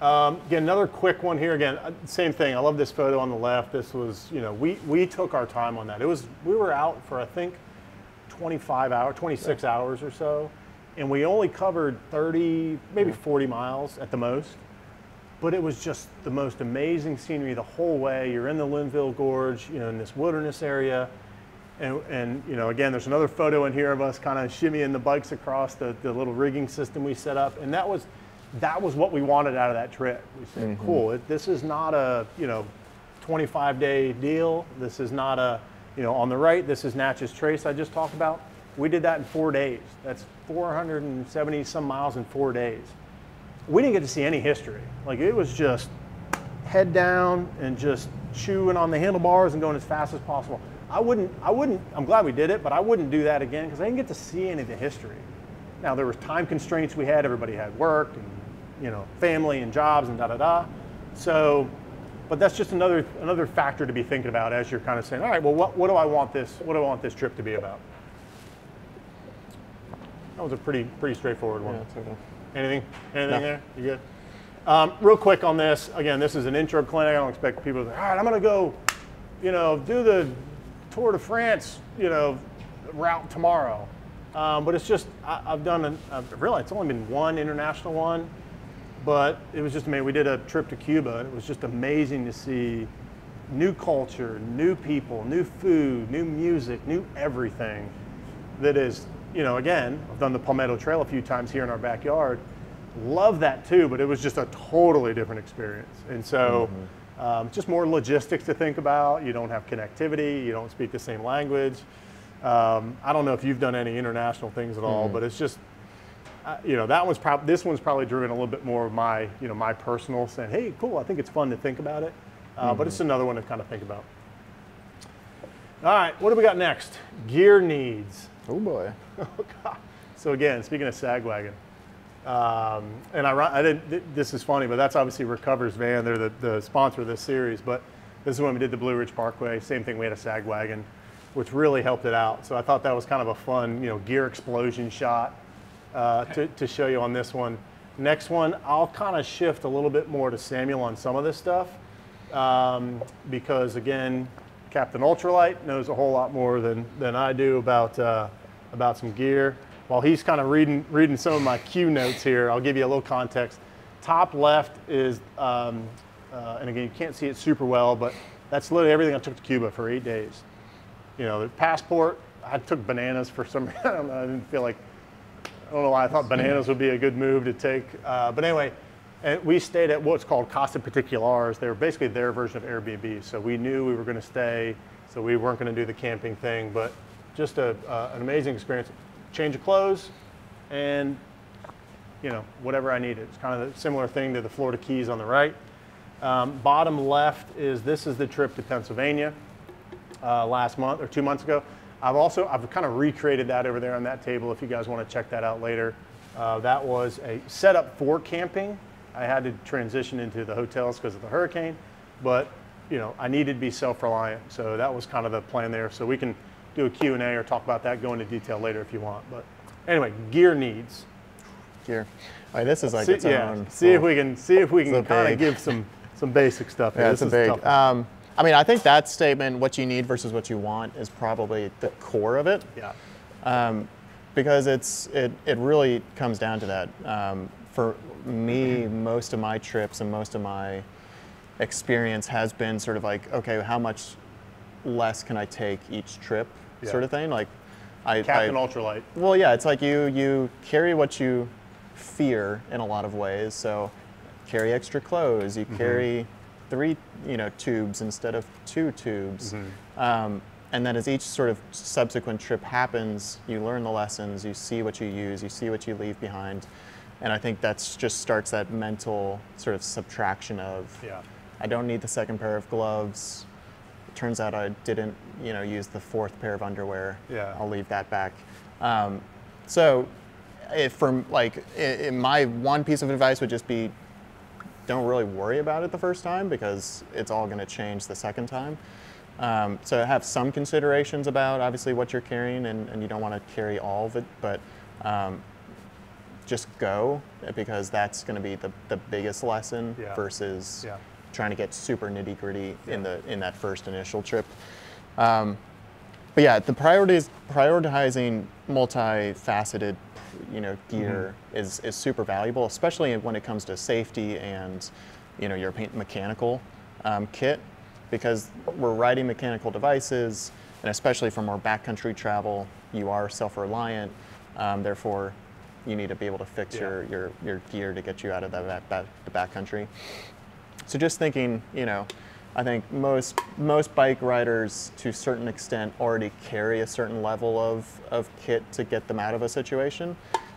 Um, again, another quick one here. Again, uh, same thing. I love this photo on the left. This was, you know, we we took our time on that. It was we were out for I think 25 hours, 26 hours or so, and we only covered 30, maybe 40 miles at the most. But it was just the most amazing scenery the whole way. You're in the Linville Gorge, you know, in this wilderness area. And, and you know, again, there's another photo in here of us kind of shimmying the bikes across the, the little rigging system we set up. And that was, that was what we wanted out of that trip. We said, mm-hmm. cool, it, this is not a, you know, 25 day deal. This is not a, you know, on the right, this is Natchez Trace I just talked about. We did that in four days. That's 470 some miles in four days. We didn't get to see any history. Like it was just head down and just chewing on the handlebars and going as fast as possible. I wouldn't, I wouldn't, I'm glad we did it, but I wouldn't do that again because I didn't get to see any of the history. Now there was time constraints we had, everybody had work and, you know, family and jobs and da da da. So, but that's just another, another factor to be thinking about as you're kind of saying, all right, well, what, what do I want this, what do I want this trip to be about? That was a pretty, pretty straightforward one. Yeah, okay. Anything? Anything No. there? You good? Um, real quick on this. Again, this is an intro clinic. I don't expect people to say, all right, I'm going to go, you know, do the Tour de France, you know, route tomorrow. Um, but it's just, I, I've done, an, I've realized it's only been one international one, but it was just amazing. We did a trip to Cuba, and it was just amazing to see new culture, new people, new food, new music, new everything that is, you know, again, I've done the Palmetto Trail a few times here in our backyard. Love that too, but it was just a totally different experience. And so, um, just more logistics to think about. You don't have connectivity, you don't speak the same language. Um, I don't know if you've done any international things at all, but it's just, uh, you know, that one's probably this one's probably driven a little bit more of my you know my personal saying, hey, cool, I think it's fun to think about it, uh, but it's another one to kind of think about. All right, what do we got next? Gear needs. Oh boy. Oh God. So again, speaking of Sagwagon, um, and I, I didn't. th- This is funny, but that's obviously Recovers Van. They're the, the sponsor of this series. But this is when we did the Blue Ridge Parkway. Same thing. We had a Sagwagon, which really helped it out. So I thought that was kind of a fun, you know, gear explosion shot uh, to, to show you on this one. Next one, I'll kind of shift a little bit more to Samuel on some of this stuff um, because again, Captain Ultralight knows a whole lot more than, than I do about uh, about some gear. While he's kind of reading reading some of my cue notes here, I'll give you a little context. Top left is, um, uh, and again, you can't see it super well, but that's literally everything I took to Cuba for eight days. You know, the passport, I took bananas for some reason. I I didn't feel like I don't know why I thought bananas would be a good move to take. Uh, but anyway, and we stayed at what's called Casa Particulars. They were basically their version of Airbnb. So we knew we were going to stay, so we weren't going to do the camping thing. But just a, uh, an amazing experience. Change of clothes and, you know, whatever I needed. It's kind of a similar thing to the Florida Keys on the right. Um, bottom left is this is the trip to Pennsylvania uh, last month or two months ago. I've also I've kind of recreated that over there on that table. If you guys want to check that out later, uh, that was a setup for camping. I had to transition into the hotels because of the hurricane, but you know I needed to be self-reliant, so that was kind of the plan there. So we can do a Q and A or talk about that, go into detail later if you want. But anyway, gear needs. Gear. All right, this is like See, its yeah, own. see if we can see if we can kind of give some some basic stuff. here. Yeah, This it's a is big. Um, I mean, I think that statement, what you need versus what you want, is probably the core of it. yeah. um, because it's it, it really comes down to that. Um, for me, most of my trips and most of my experience has been sort of like, okay, how much less can I take each trip, Yeah. sort of thing. Like, I, Captain I Ultralight. well, yeah, it's like you you carry what you fear in a lot of ways. So, carry extra clothes. You carry three, you know, tubes instead of two tubes. Um, and then as each sort of subsequent trip happens, you learn the lessons. You see what you use. You see what you leave behind. And I think that's just starts that mental sort of subtraction of Yeah. I don't need the second pair of gloves. Turns out I didn't, you know, use the fourth pair of underwear. Yeah. I'll leave that back. Um, so, if from like, i i my one piece of advice would just be, don't really worry about it the first time because it's all going to change the second time. Um, so have some considerations about obviously what you're carrying, and, and you don't want to carry all of it, but um, just go because that's going to be the, the biggest lesson Yeah. versus Yeah. trying to get super nitty gritty in the in that first initial trip. Um, but yeah, the priorities prioritizing multifaceted, you know, gear Mm-hmm. is is super valuable, especially when it comes to safety and you know your mechanical um, kit, because we're riding mechanical devices, and especially for more backcountry travel, you are self-reliant. Um, therefore, you need to be able to fix Yeah. your, your your gear to get you out of the back, back, the backcountry. So just thinking, you know, I think most most bike riders to a certain extent already carry a certain level of, of kit to get them out of a situation.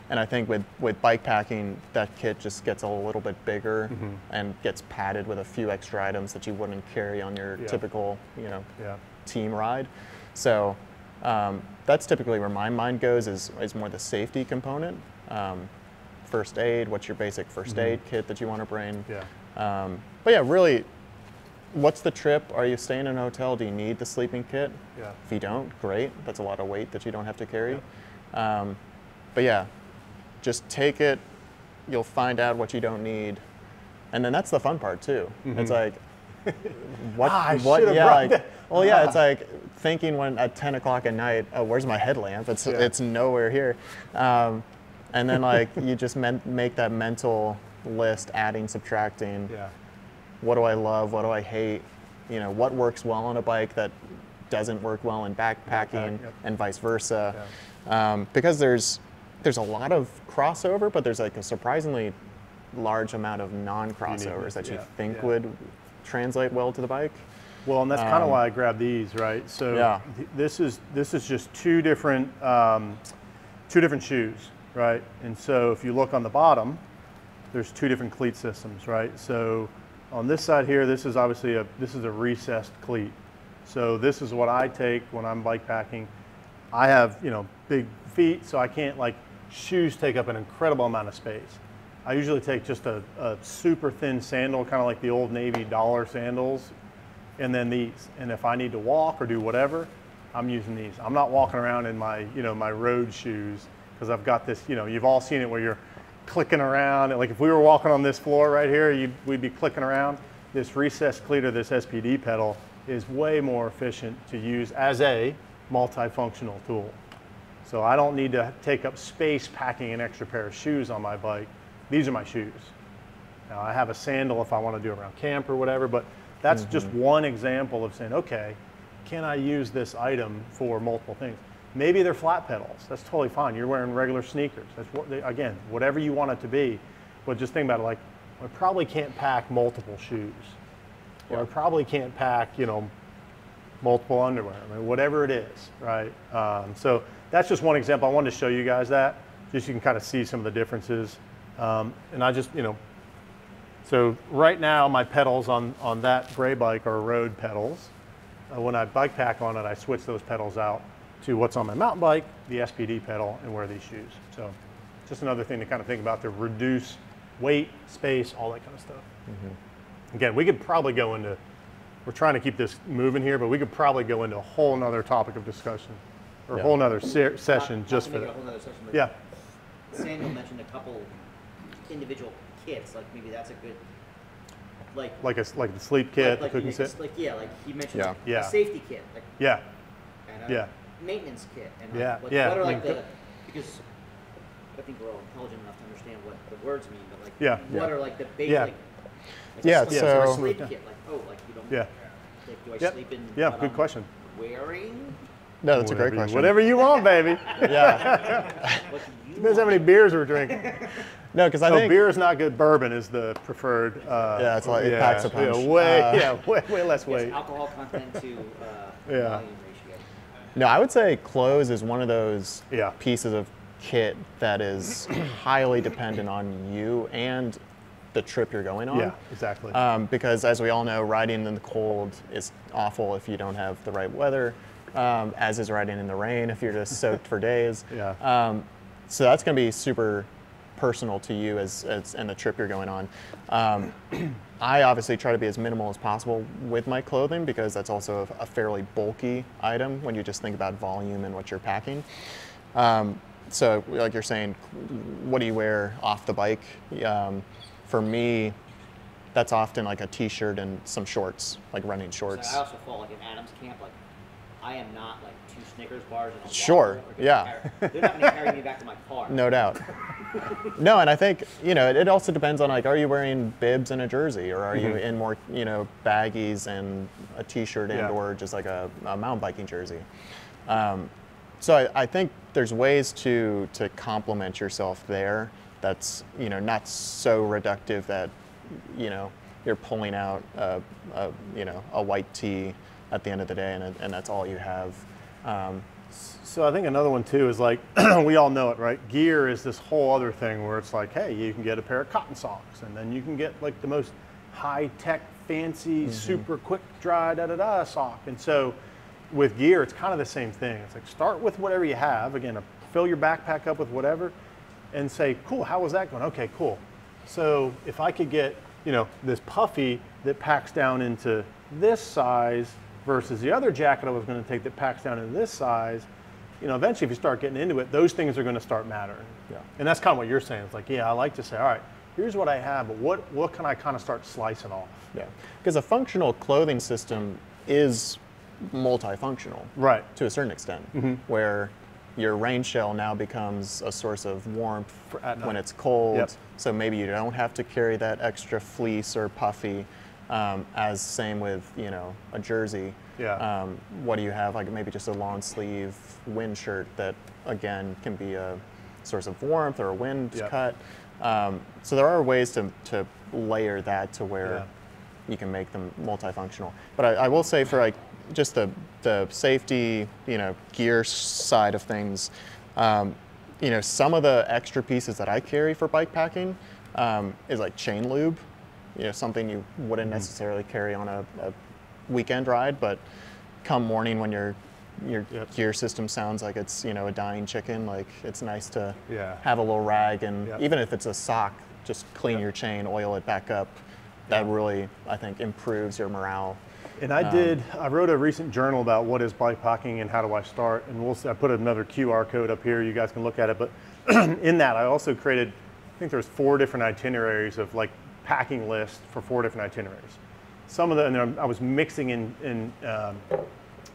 And I think with, with bike packing, that kit just gets a little bit bigger Mm-hmm. and gets padded with a few extra items that you wouldn't carry on your Yeah. typical, you know, Yeah. team ride. So um, that's typically where my mind goes is, is more the safety component. Um, first aid, what's your basic 1st aid kit that you want to bring? Yeah. Um, but yeah, really, what's the trip? Are you staying in a hotel? Do you need the sleeping kit? Yeah. If you don't, great. That's a lot of weight that you don't have to carry. Um, but yeah, just take it. You'll find out what you don't need, and then that's the fun part too. It's like, what? Ah, what? Yeah. Like, that- well, yeah. It's like thinking when at 10 o'clock at night, oh, where's my headlamp? It's Yeah. it's nowhere here. Um, and then like you just men- make that mental list, adding, subtracting Yeah. What do I love, what do I hate, you know, what works well on a bike that doesn't work well in backpacking, yep. and vice versa. Um, because there's there's a lot of crossover, but there's like a surprisingly large amount of non-crossovers that you yeah, think yeah. would translate well to the bike. Well, and that's kind of Um, why I grabbed these, right? So Yeah. th- this is this is just two different um, two different shoes. right? And so if you look on the bottom, there's two different cleat systems, right? So on this side here, this is obviously a this is a recessed cleat. So this is what I take when I'm bike packing. I have you know big feet, so I can't like shoes take up an incredible amount of space. I usually take just a, a super thin sandal, kind of like the old Navy dollar sandals, and then these. And if I need to walk or do whatever, I'm using these. I'm not walking around in my, you know, my road shoes because I've got this, you know, you've all seen it where you're clicking around. Like if we were walking on this floor right here, we'd be clicking around. This recessed cleat or this SPD pedal is way more efficient to use as a multifunctional tool. So I don't need to take up space packing an extra pair of shoes on my bike. These are my shoes. Now I have a sandal if I want to do around camp or whatever, but that's just mm-hmm. one example of saying, okay, can I use this item for multiple things? Maybe they're flat pedals. That's totally fine. You're wearing regular sneakers. That's what they, again, whatever you want it to be. But just think about it like, I probably can't pack multiple shoes. Or I probably can't pack, you know, multiple underwear, I mean, whatever it is, right? Um, so that's just one example. I wanted to show you guys that, just so you can kind of see some of the differences. Um, and I just, you know, so right now my pedals on, on that gray bike are road pedals. Uh, when I bike pack on it, I switch those pedals out to what's on my mountain bike, the SPD pedal, and wear these shoes. So just another thing to kind of think about to reduce weight, space, all that kind of stuff. Mm-hmm. Again, we could probably go into, we're trying to keep this moving here, but we could probably go into a whole nother topic of discussion or a whole nother se- session Not- not just to for make it that. a whole nother session, but Yeah, Samuel mentioned a couple individual kits, like maybe that's a good, like. like a like the sleep kit, like, the like, cooking kit. Like, yeah, like he mentioned Yeah. Yeah. a safety kit, like, Yeah, and a Yeah. Maintenance kit, and like, Yeah, what, yeah, what are like like the, because I think we're all intelligent enough to understand what the words mean, but like, Yeah. what Yeah. are like the basic, Yeah. like, like Yeah, a sleep, so- a sleep kit, like, oh, like you don't, yeah, like, do I Yep. sleep in? Yeah, good I'm question. Wearing? No, that's a great Whatever you- question. Whatever you want, baby. Yeah. What do you Depends how many beers we're drinking. No, because I Oh, think beer is not good. Bourbon is the preferred. Uh, Yeah, it's like- it packs a punch. Yeah, way, Uh, yeah, way, way less Yes, weight. alcohol content to uh, Yeah. volume ratio. No, I would say clothes is one of those Yeah. pieces of kit that is highly dependent on you and the trip you're going on. Yeah, exactly. Um, because as we all know, riding in the cold is awful if you don't have the right weather, um, as is riding in the rain if you're just soaked for days. Yeah. Um, so that's going to be super personal to you as, as and the trip you're going on. Um, I obviously try to be as minimal as possible with my clothing because that's also a, a fairly bulky item when you just think about volume and what you're packing. Um, so, like you're saying, what do you wear off the bike? Um, for me, that's often like a t-shirt and some shorts, like running So shorts. I also fall like in Adam's camp. Like I am not like two Snickers bars and a Sure, water. They're yeah. carry- They're not going to carry me back to my car. No doubt. no, and I think you know it, it also depends on like, are you wearing bibs and a jersey, or are you in more you know baggies and a t-shirt and Yeah. or just like a, a mountain biking jersey. Um, so I, I think there's ways to to complement yourself there. That's you know not so reductive that you know you're pulling out a, a you know a white tee at the end of the day and, it- and that's all you have. Um, So I think another one too is like we all know it, right? Gear is this whole other thing where it's like, hey, you can get a pair of cotton socks, and then you can get like the most high tech, fancy, super quick dry da da da sock. And so with gear, it's kind of the same thing. It's like start with whatever you have. Again, fill your backpack up with whatever, and say, cool, how was that going? Okay, cool. So if I could get you know this puffy that packs down into this size versus the other jacket I was going to take that packs down into this size, you know, eventually if you start getting into it, those things are going to start mattering. Yeah. And that's kind of what you're saying. It's like, yeah, I like to say, all right, here's what I have, but what what can I kind of start slicing off? Yeah, because a functional clothing system is multifunctional Right. to a certain extent, Mm-hmm. where your rain shell now becomes a source of warmth For- at when it's cold. Yep. So maybe you don't have to carry that extra fleece or puffy. Um, as same with you know a jersey. Yeah. Um, what do you have? Like maybe just a long sleeve wind shirt that again can be a source of warmth or a wind Yep. cut. Um, so there are ways to, to layer that to where Yeah. you can make them multifunctional. But I, I will say for like just the the safety, you know, gear side of things, um, you know, some of the extra pieces that I carry for bike packing um, is like chain lube. You know, something you wouldn't mm-hmm. necessarily carry on a, a weekend ride, but come morning when your your Yep. gear system sounds like it's you know a dying chicken, like it's nice to Yeah. have a little rag and Yep. even if it's a sock, just clean Yep. your chain, oil it back up. That really, I think, improves your morale. And I um, did. I wrote a recent journal about what is bike packing and how do I start. And we'll. I put another QR code up here. You guys can look at it. But in that, I also created. I think there's four different itineraries of like packing list for four different itineraries. Some of the, and I was mixing in, in um,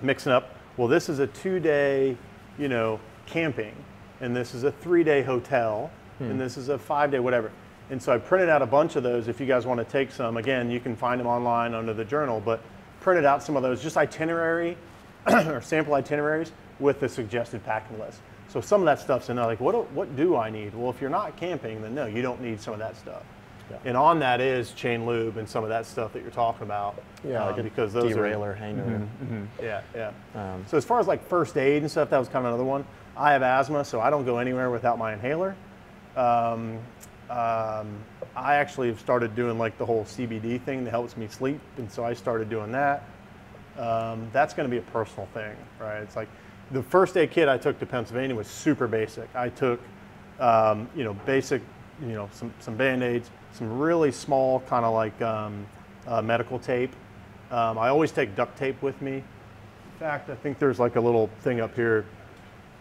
mixing up. Well, this is a two-day, you know, camping, and this is a three-day hotel, and this is a five-day whatever. And so I printed out a bunch of those. If you guys want to take some, again, you can find them online under the journal. But printed out some of those, just itinerary or sample itineraries with the suggested packing list. So some of that stuff's in there. Like, what do, what do I need? Well, if you're not camping, then no, you don't need some of that stuff. And on that is chain lube and some of that stuff that you're talking about. Yeah, like um, a because those are derailleur hanger. yeah, yeah. Um, so as far as like first aid and stuff, that was kind of another one. I have asthma, so I don't go anywhere without my inhaler. Um, um, I actually have started doing like the whole CBD thing that helps me sleep, and so I started doing that. Um, that's going to be a personal thing, right? It's like the first aid kit I took to Pennsylvania was super basic. I took, um, you know, basic, you know, some some band aids, some really small kind of like um, uh, medical tape. Um, I always take duct tape with me. In fact, I think there's like a little thing up here.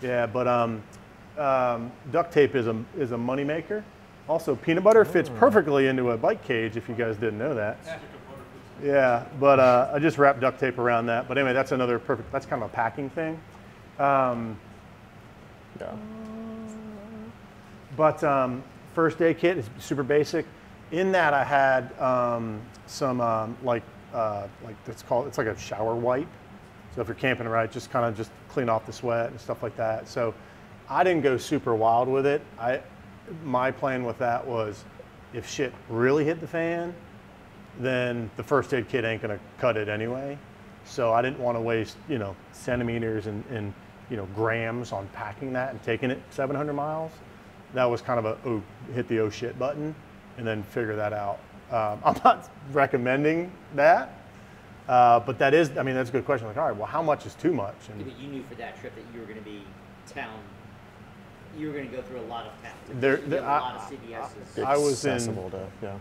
Yeah, but um, um, duct tape is a is a moneymaker. Also, peanut butter fits perfectly into a bike cage. If you guys didn't know that. Yeah, but uh, I just wrapped duct tape around that. But anyway, that's another perfect. That's kind of a packing thing. Um, yeah. but um, first aid kit is super basic. In that, I had um, some um, like uh, like it's called it's like a shower wipe. So if you're camping, right, just kind of just clean off the sweat and stuff like that. So I didn't go super wild with it. I my plan with that was if shit really hit the fan, then the first aid kit ain't gonna cut it anyway. So I didn't want to waste, you know, centimeters and, and you know grams on packing that and taking it 700 miles. That was kind of a oh, hit the oh shit button and then figure that out. Um, I'm not recommending that, uh, but that is, I mean, that's a good question. Like, all right, well, how much is too much? Yeah, And but you knew for that trip that you were going to be town. You were going to go through a lot of towns. There- there- a I- lot of CVS's. I was in- to yeah.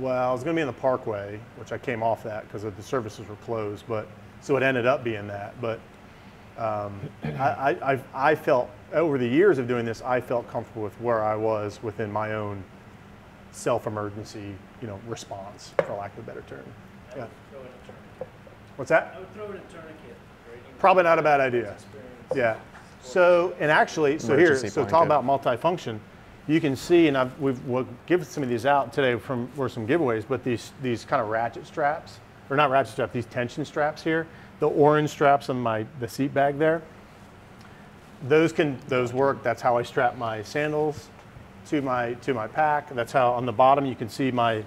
Well, I was going to be in the Parkway, which I came off that because the services were closed. But so it ended up being that. But um, I, I, I felt over the years of doing this, I felt comfortable with where I was within my own self-emergency, you know, response, for lack of a better term. Yeah. Throw in a tourniquet. What's that? I would throw in a tourniquet. Probably not a bad idea. Yeah. So, and actually, so here, so talk blanket. about multifunction. You can see, and I've, we've, we'll give some of these out today from, were some giveaways, but these, these kind of ratchet straps, or not ratchet straps, these tension straps here, the orange straps on my, the seat bag there, those can, those work. That's how I strap my sandals to my, to my pack. That's how, on the bottom, you can see my,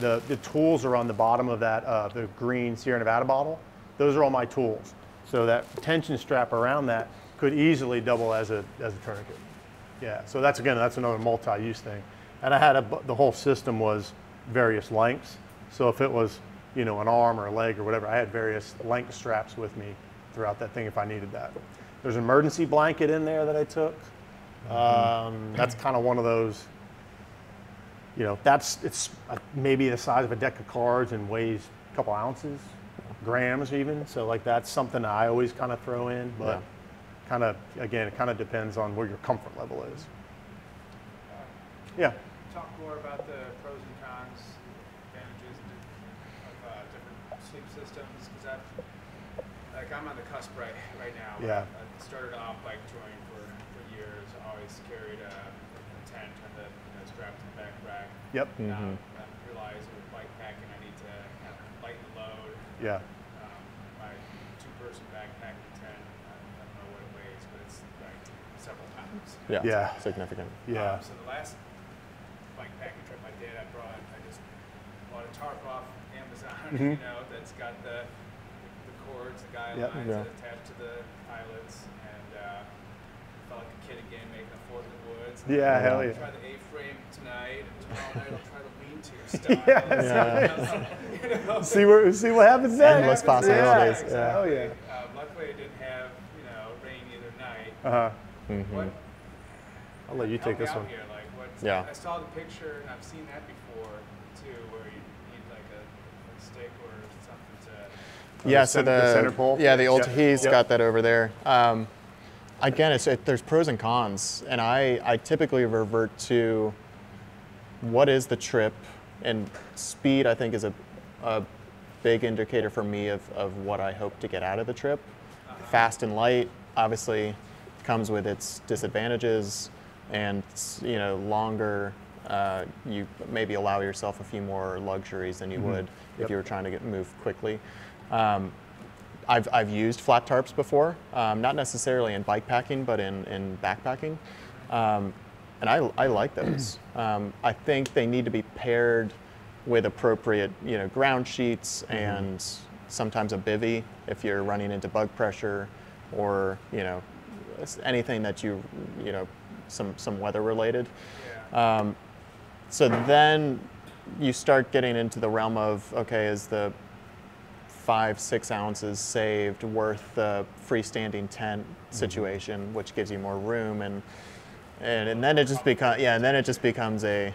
the, the tools are on the bottom of that, uh, the green Sierra Nevada bottle. Those are all my tools. So that tension strap around that could easily double as a, as a tourniquet. Yeah, so that's again, that's another multi-use thing. And I had a, the whole system was various lengths. So if it was, you know, an arm or a leg or whatever, I had various length straps with me throughout that thing if I needed that. There's an emergency blanket in there that I took. Um, that's kind of one of those, you know, that's, it's uh, maybe the size of a deck of cards and weighs a couple ounces, grams even. So like that's something I always kind of throw in, but Yeah. kind of, again, it kind of depends on where your comfort level is. Yeah. talk more about the pros and cons, advantages of uh, different sleep systems? Because I've, like, I'm on the cusp right, right now. Yeah. I started off like touring for, for years. Always carried a, a tent and the you know, strapped to the back rack. Yep. Now I realize with bike packing, I need to kind of lighten the load. Yeah. Um, my two-person backpacking tent, I I don't know what it weighs, but it's like several pounds. Yeah. Yeah. Significant. Yeah. Um, so the last bike packing trip I did, I brought, I just bought a tarp off Amazon, Mhm. you know, that's got the, the cords, the guy Yep. lines Yeah. that attach to the pilots, and uh, felt like a kid again making a fort in the woods. Yeah, hell I'll yeah. Try the A-frame tonight, and tomorrow night I'll try the lean-to style. Yeah, You know? See where see what happens then. Endless Yeah, possibilities. exactly. Yeah. Oh yeah. Um, luckily, I didn't have you know rain either night. Uh huh. What? I'll let you take this one. Here, like what's, Yeah. I saw the picture, and I've seen that before too, where you need like a, a stick or something to. Yeah, the so the, the center pole? Yeah, the old Yep, he's yep. got that over there. Um, again, it's, it, there's pros and cons, and I, I typically revert to what is the trip, and speed. I think is a, a big indicator for me of, of what I hope to get out of the trip. Fast and light, obviously, comes with its disadvantages, and you know longer. Uh, you maybe allow yourself a few more luxuries than you would if Yep. you were trying to get move quickly. Um, I've, I've used flat tarps before, um, not necessarily in bike packing, but in, in backpacking. Um, and I, I like those. Um, I think they need to be paired with appropriate you know, ground sheets and sometimes a bivy if you're running into bug pressure or you know, anything that you, you know, some, some weather related. Yeah. Um, so then you start getting into the realm of okay, is the five, six ounces saved worth the freestanding tent situation, which gives you more room and and, and then it just becomes yeah, and then it just becomes a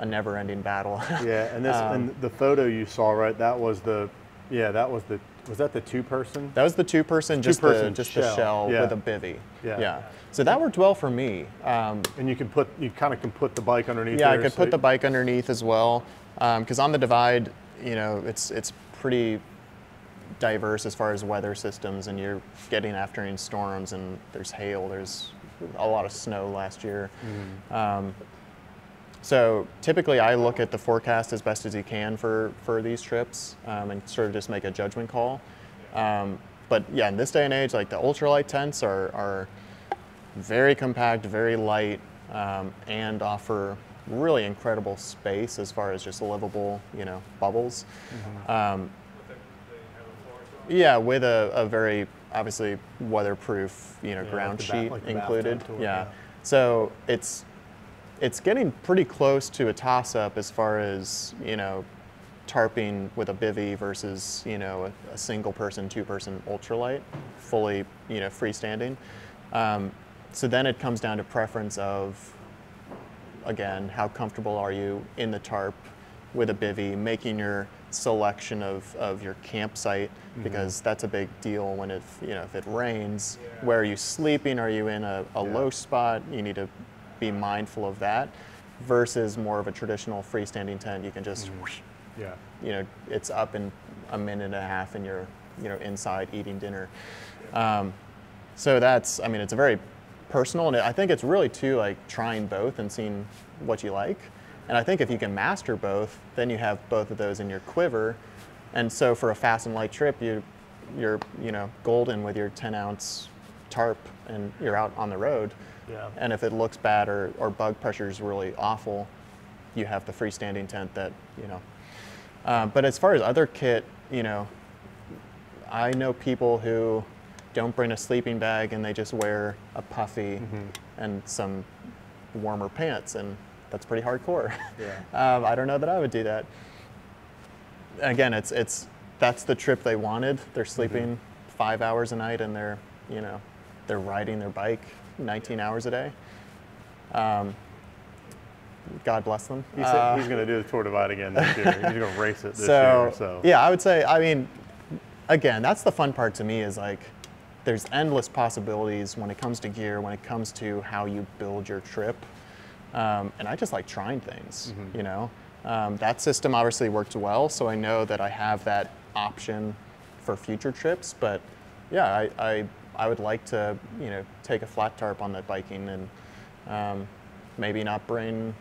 a never-ending battle. Yeah, and this Um, and the photo you saw, right? That was the, yeah, that was the, was that the two person? That was the two-person, just the Two-person just shell, the shell yeah. with a bivy. Yeah. yeah. So that worked well for me. Um, And you can put, you kind of can put the bike underneath. Yeah, I could so put the bike underneath as well, because on the divide, you know, it's it's pretty diverse as far as weather systems, and you're getting after in storms, and there's hail, there's a lot of snow last year. Um, so typically, I look at the forecast as best as you can for for these trips, um, and sort of just make a judgment call. Um, but yeah, in this day and age, like the ultralight tents are are very compact, very light, um, and offer really incredible space as far as just livable, you know, bubbles. Um, With the, they have a floor as well. Yeah, with a, a very obviously weatherproof, you know, Yeah, ground like sheet like included. or- yeah. yeah. So it's it's getting pretty close to a toss up as far as, you know, tarping with a bivy versus, you know, a, a single person, two person ultralight, fully, you know, freestanding. Um, so then it comes down to preference of again, how comfortable are you in the tarp with a bivy, making your selection of, of your campsite because that's a big deal when it you know if it rains. Yeah. Where are you sleeping? Are you in a, a Yeah. low spot? You need to be mindful of that. Versus more of a traditional freestanding tent, you can just Yeah. you know it's up in a minute and a half and you're you know inside eating dinner um, so that's i mean it's a very personal and i think it's really too like trying both and seeing what you like and i think if you can master both then you have both of those in your quiver and so for a fast and light trip you you're you know golden with your 10 ounce tarp and you're out on the road Yeah. and if it looks bad or, or bug pressure is really awful you have the freestanding tent that you know uh, but as far as other kit, you know, I know people who don't bring a sleeping bag and they just wear a puffy and some warmer pants, and that's pretty hardcore. Yeah. um, I don't know that I would do that. Again, it's it's that's the trip they wanted. They're sleeping five hours a night and they're you know they're riding their bike 19 hours a day. Um, God bless them. He said Uh, he's going to do the Tour Divide again this year. He's going to race it this so, year. So yeah, I would say. I mean, again, that's the fun part to me is like, there's endless possibilities when it comes to gear, when it comes to how you build your trip, um, and I just like trying things. Mm-hmm. You know, um, that system obviously worked well, so I know that I have that option for future trips. But yeah, I, I, I would like to you know take a flat tarp on that biking and um, maybe not bring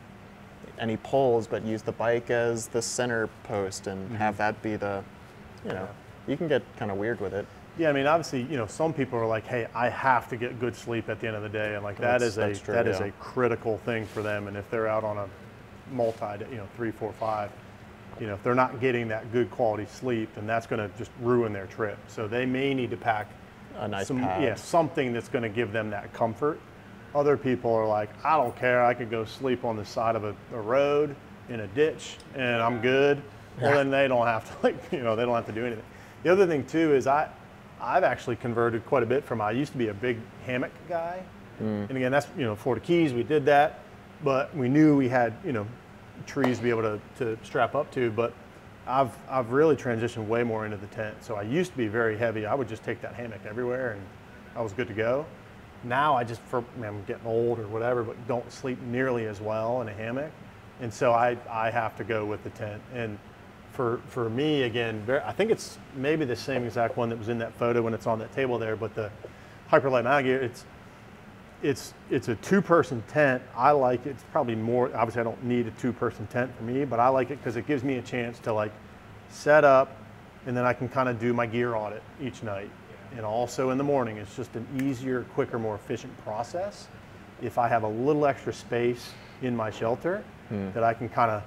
any poles, but use the bike as the center post and Mm-hmm. have that be the, you know, you can get kind of weird with it. Yeah, I mean, obviously, you know, some people are like, "Hey, I have to get good sleep at the end of the day," and like that That's- a that's true, that is yeah. a critical thing for them. And if they're out on a multi, you know, three, four, five, you know, if they're not getting that good quality sleep, then that's going to just ruin their trip. So they may need to pack A nice some, pad. yeah, something that's going to give them that comfort. Other people are like, I don't care. I could go sleep on the side of a, a road in a ditch and I'm good. Well, then they don't have to like, you know, they don't have to do anything. The other thing too is I, I've actually converted quite a bit from, I used to be a big hammock guy. Mm. And again, that's, you know, Florida Keys, we did that, but we knew we had, you know, trees to be able to, to strap up to, but I've, I've really transitioned way more into the tent. So I used to be very heavy. I would just take that hammock everywhere and I was good to go. Now I just, for, I I'm getting old or whatever, but don't sleep nearly as well in a hammock. And so I, I have to go with the tent. And for, for me, again, very, I think it's maybe the same exact one that was in that photo when it's on that table there, but the Mountain Gear, it's, it's it's a two-person tent. I like it. It's probably more. Obviously, I don't need a two-person tent for me, but I like it because it gives me a chance to like set up, and then I can kind of do my gear audit each night. And also in the morning, it's just an easier, quicker, more efficient process. If I have a little extra space in my shelter, hmm. that I can kind of,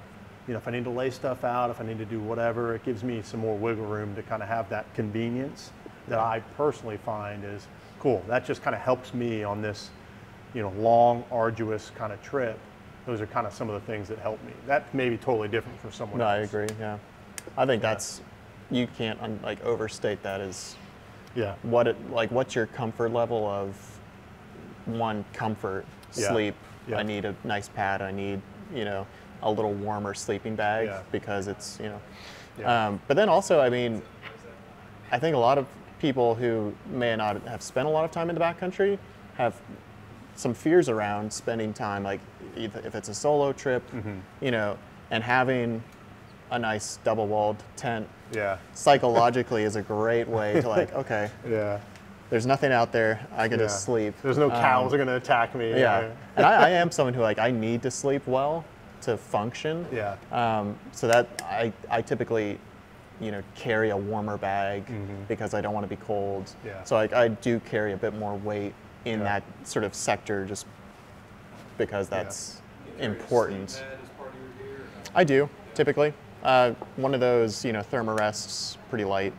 you know, if I need to lay stuff out, if I need to do whatever, it gives me some more wiggle room to kind of have that convenience that I personally find is cool. That just kind of helps me on this you know, long, arduous kind of trip, those are kind of some of the things that help me. That may be totally different for someone No, I agree. Yeah, I think that's you can't like overstate that as Yeah. what it like. What's your comfort level of one comfort Yeah. sleep? Yeah. I need a nice pad. I need you know a little warmer sleeping bag Yeah. because it's you know. Yeah. Um, but then also, I mean, I think a lot of people who may not have spent a lot of time in the backcountry have some fears around spending time, like if it's a solo trip, Mm-hmm. you know, and having a nice double-walled tent Yeah. psychologically is a great way to like, okay, Yeah. there's nothing out there, I can yeah. to sleep. There's no Um, cows are going to attack me. yeah, and I, I am someone who like I need to sleep well to function. Yeah. Um, so that I, I typically, you know, carry a warmer bag Mhm. because I don't want to be cold. Yeah. So I, I do carry a bit more weight in Yeah. that sort of sector just because that's You carry a important. sleep bed as part of your gear, no? I do typically. Uh, one of those, you know, Therm-a-Rests, pretty light,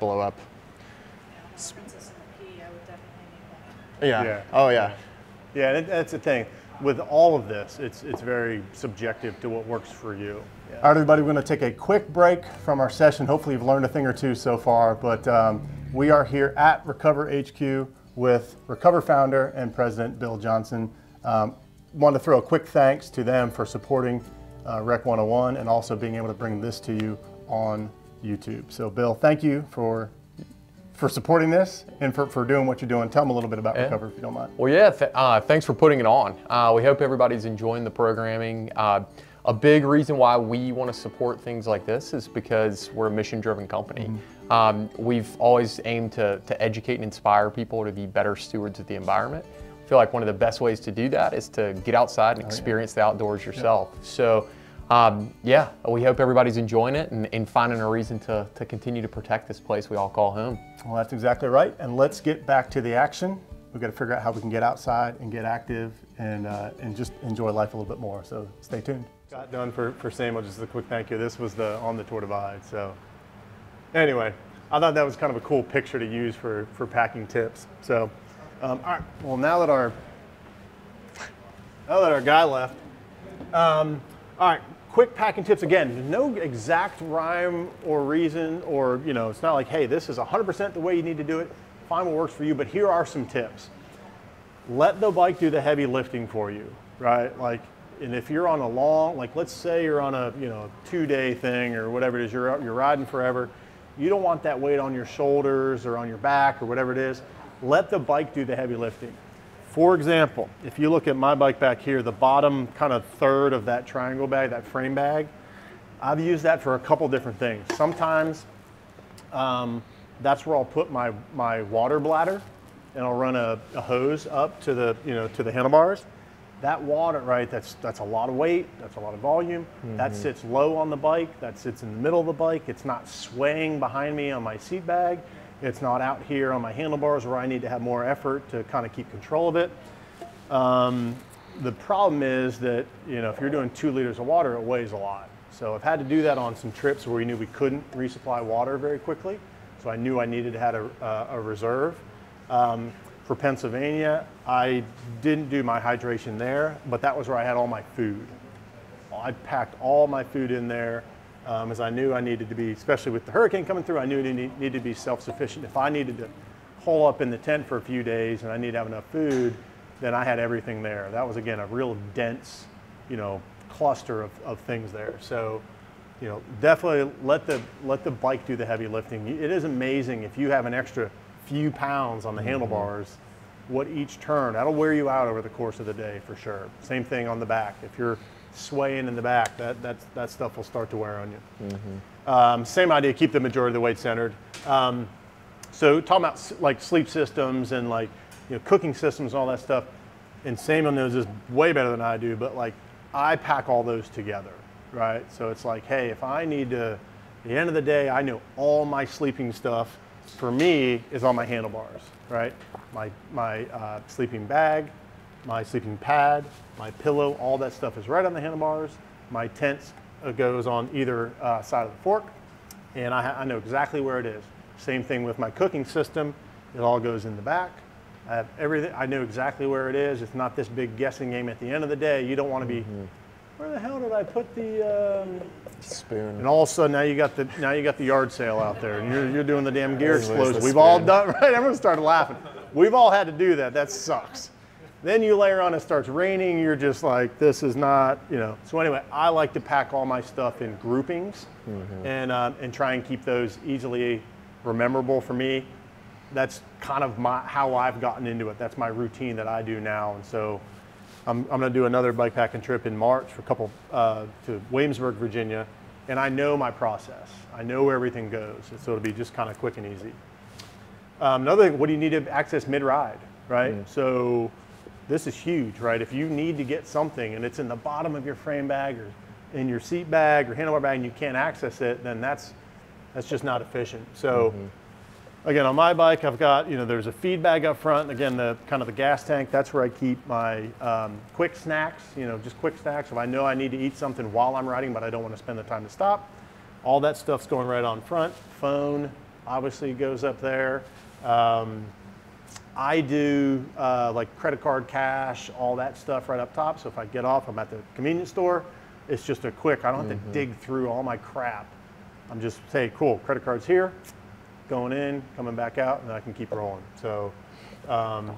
blow up. Princess and the Pea, I would definitely need that. Yeah. Yeah. Oh yeah. Yeah, that's the thing. With all of this, it's, it's very subjective to what works for you. All right, everybody, we're going to take a quick break from our session. Hopefully, you've learned a thing or two so far. But um, we are here at Recover HQ with Recover founder and president Bill Johnson. Um, want to throw a quick thanks to them for supporting uh, Rec 101 and also being able to bring this to you on YouTube. So, Bill, thank you for for supporting this and for, for doing what you're doing. Tell them a little bit about Yeah. Recover if you don't mind. Well, yeah, th- uh, thanks for putting it on. Uh, we hope everybody's enjoying the programming. Uh, a big reason why we want to support things like this is because we're a mission driven company. Um, we've always aimed to, to educate and inspire people to be better stewards of the environment. I feel like one of the best ways to do that is to get outside and experience the outdoors yourself. So, um, yeah, we hope everybody's enjoying it and, and finding a reason to, to continue to protect this place we all call home. Well, that's exactly right. And let's get back to the action. We've got to figure out how we can get outside and get active and, uh, and just enjoy life a little bit more. So stay tuned. Got done for, for Samuel, just a quick thank you. This was the on the Tour Divide. So anyway, I thought that was kind of a cool picture to use for, for packing tips. So, um, all right, well, now that our, now that our guy left, um, all right, quick packing tips again. No exact rhyme or reason, or you know, it's not like, hey, this is 100% the way you need to do it. Find what works for you, but here are some tips. Let the bike do the heavy lifting for you, right? Like, and if you're on a long, like let's say you're on a you know two-day thing or whatever it is, you're you're riding forever. You don't want that weight on your shoulders or on your back or whatever it is. Let the bike do the heavy lifting. For example, if you look at my bike back here, the bottom kind of third of that triangle bag, that frame bag, I've used that for a couple different things. Sometimes um, that's where I'll put my, my water bladder and I'll run a, a hose up to the, you know, to the handlebars. That water, right, that's, that's a lot of weight, that's a lot of volume. That sits low on the bike, that sits in the middle of the bike. It's not swaying behind me on my seat bag. It's not out here on my handlebars where I need to have more effort to kind of keep control of it. Um, the problem is that you know if you're doing two liters of water, it weighs a lot. So I've had to do that on some trips where we knew we couldn't resupply water very quickly. So I knew I needed to have a, uh, a reserve. Um, for Pennsylvania, I didn't do my hydration there, but that was where I had all my food. I packed all my food in there um, as I knew I needed to be, especially with the hurricane coming through, I knew I needed to be self-sufficient. If I needed to hole up in the tent for a few days and I needed to have enough food, then I had everything there. That was again a real dense, you know, cluster of, of things there. So, you know, definitely let the let the bike do the heavy lifting. It is amazing if you have an extra few pounds on the handlebars, what each turn that'll wear you out over the course of the day for sure. Same thing on the back. If you're swaying in the back, that that that stuff will start to wear on you. Um, same idea. Keep the majority of the weight centered. Um, so talking about like sleep systems and like you know cooking systems and all that stuff, and Samuel knows this way better than I do. But like I pack all those together, right? So it's like, hey, if I need to, at the end of the day, I know all my sleeping stuff for me is on my handlebars, right? My my uh, sleeping bag, my sleeping pad, my pillow, all that stuff is right on the handlebars. My tent goes on either uh, side of the fork, and I, I know exactly where it is. Same thing with my cooking system. It all goes in the back. I have everything. I know exactly where it is. It's not this big guessing game. At the end of the day, you don't want to be. Where the hell did I put the? Um, Spoon. and all of a sudden, now you got the now you got the yard sale out there, and you're, you're doing the damn gear explosion. We've all done right. Everyone started laughing. We've all had to do that. That sucks. Then you layer on it starts raining. You're just like, this is not, you know. So anyway, I like to pack all my stuff in groupings, and um, and try and keep those easily rememberable for me. That's kind of my how I've gotten into it. That's my routine that I do now, and so. I'm, I'm going to do another bike packing trip in March for a couple uh, to Williamsburg, Virginia, and I know my process. I know where everything goes, and so it'll be just kind of quick and easy. Um, another thing, what do you need to access mid-ride, right? So this is huge, right? If you need to get something and it's in the bottom of your frame bag or in your seat bag or handlebar bag and you can't access it, then that's that's just not efficient. So again, on my bike, I've got, you know, there's a feed bag up front. Again, the kind of the gas tank, that's where I keep my um, quick snacks, you know, just quick snacks. If I know I need to eat something while I'm riding, but I don't want to spend the time to stop, all that stuff's going right on front. Phone obviously goes up there. Um, I do uh, like credit card, cash, all that stuff right up top. So if I get off, I'm at the convenience store. It's just a quick. I don't have to dig through all my crap. I'm just say, cool, credit card's here, going in, coming back out, and I can keep rolling. So, um,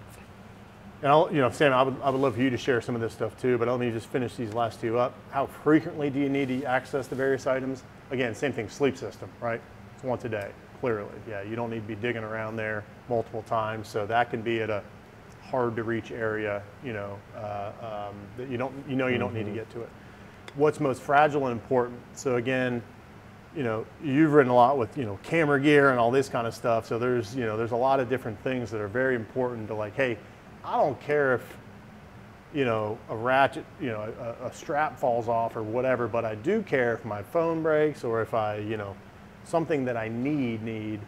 and I'll, you know, Sam, I would, I would love for you to share some of this stuff too. But let me just finish these last two up. How frequently do you need to access the various items? Again, same thing. Sleep system, right? It's once a day. Clearly, yeah. You don't need to be digging around there multiple times. So that can be at a hard to reach area, you know, uh, um, that you don't, you know, you don't need to get to it. What's most fragile and important? So again, you know, you've ridden a lot with, you know, camera gear and all this kind of stuff. So there's, you know, there's a lot of different things that are very important to like, hey, I don't care if, you know, a ratchet, you know, a, a strap falls off or whatever, but I do care if my phone breaks or if I, you know, something that I need, need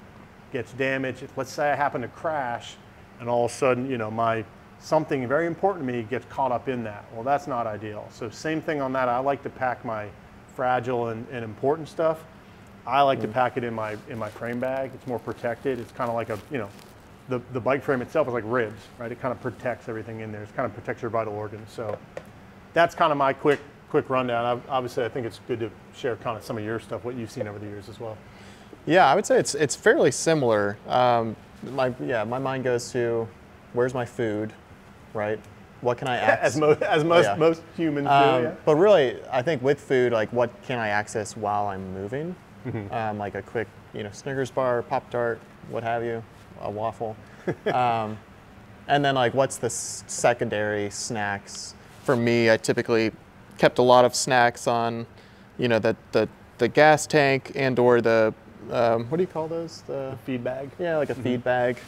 gets damaged. Let's say I happen to crash and all of a sudden, you know, my, something very important to me gets caught up in that. Well, that's not ideal. So same thing on that. I like to pack my fragile and, and important stuff. I like to mm. pack it in my in my frame bag. It's more protected. It's kind of like a you know, the the bike frame itself is like ribs, right? It kind of protects everything in there. It kind of protects your vital organs. So that's kind of my quick quick rundown. Obviously, I think it's good to share kind of some of your stuff, what you've seen over the years as well. Yeah, I would say it's it's fairly similar. Um, my yeah, my mind goes to where's my food, right? What can I access? As most as most Yeah. most humans Um, do. Yeah. But really, I think with food, like what can I access while I'm moving? Mm-hmm. Um, like a quick, you know, Snickers bar, Pop Tart, what have you, a waffle. um, and then like what's the s- secondary snacks? For me, I typically kept a lot of snacks on, you know, the the, the gas tank and or the um, what do you call those? The Feed bag. yeah, like a feed bag.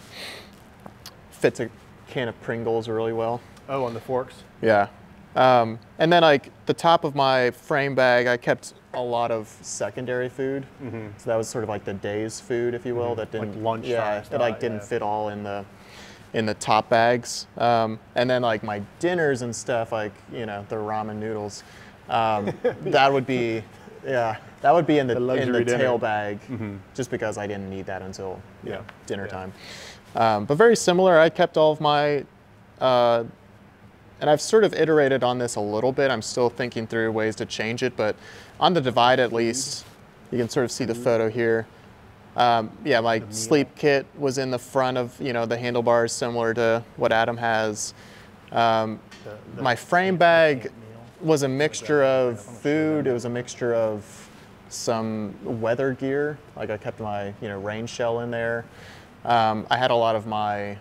Fits a can of Pringles really well. Oh, on the forks. Yeah. Um, and then like the top of my frame bag, I kept a lot of secondary food. So that was sort of like the day's food, if you will, that didn't lunchtime yeah, that like didn't yeah. fit all in the in the top bags. Um, and then like my dinners and stuff, like you know the ramen noodles, um, that would be yeah. That would be in the, The in the dinner. tail bag, Mhm. just because I didn't need that until you Yeah. know, dinner Yeah. time. Um, but very similar. I kept all of my, uh, and I've sort of iterated on this a little bit. I'm still thinking through ways to change it, but on the divide at least, you can sort of see the photo here. Um, yeah, my sleep kit was in the front of you know the handlebars, similar to what Adam has. Um, The- the- my frame bag was a mixture of food. It was a mixture of some weather gear. Like I kept my you know rain shell in there. Um, I had a lot of my.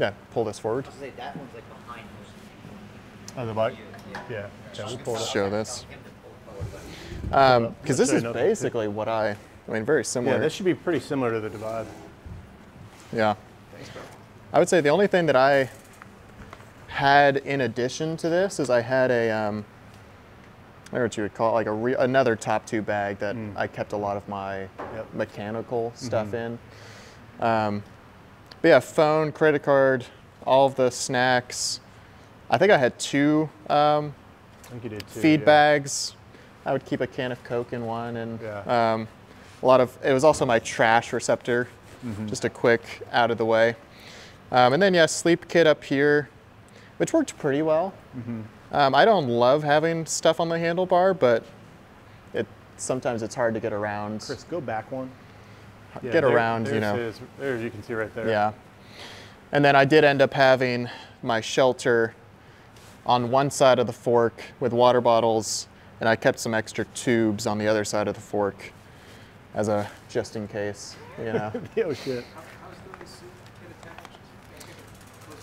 Yeah, pull this forward. I was gonna say, that one's like behind most On the bike? Yeah. Yeah. Yeah, we'll pull up. Show this Him to pull it forward, but- because Let's this is basically what I. I mean, very similar. Yeah, this should be pretty similar to the Divide. Yeah. Thanks, bro. I would say the only thing that I had in addition to this is I had a, um, I don't know what you would call it, like a re- another top two bag that I kept a lot of my Yep. mechanical stuff in. Um, but yeah, phone, credit card, all of the snacks. I think I had two um, I think you did too. feed yeah. bags. I would keep a can of Coke in one, and Yeah. um, a lot of. It was also my trash receptor, Mm-hmm. just a quick out of the way. Um, and then yeah, sleep kit up here, which worked pretty well. Mm-hmm. Um, I don't love having stuff on the handlebar, but it sometimes it's hard to get around. Chris, go back one. Yeah, get there- around, you know. His, there you can see right there. Yeah. And then I did end up having my shelter on one side of the fork with water bottles, and I kept some extra tubes on the other side of the fork as a just in case, you know. oh shit. How, how's the suit get attached?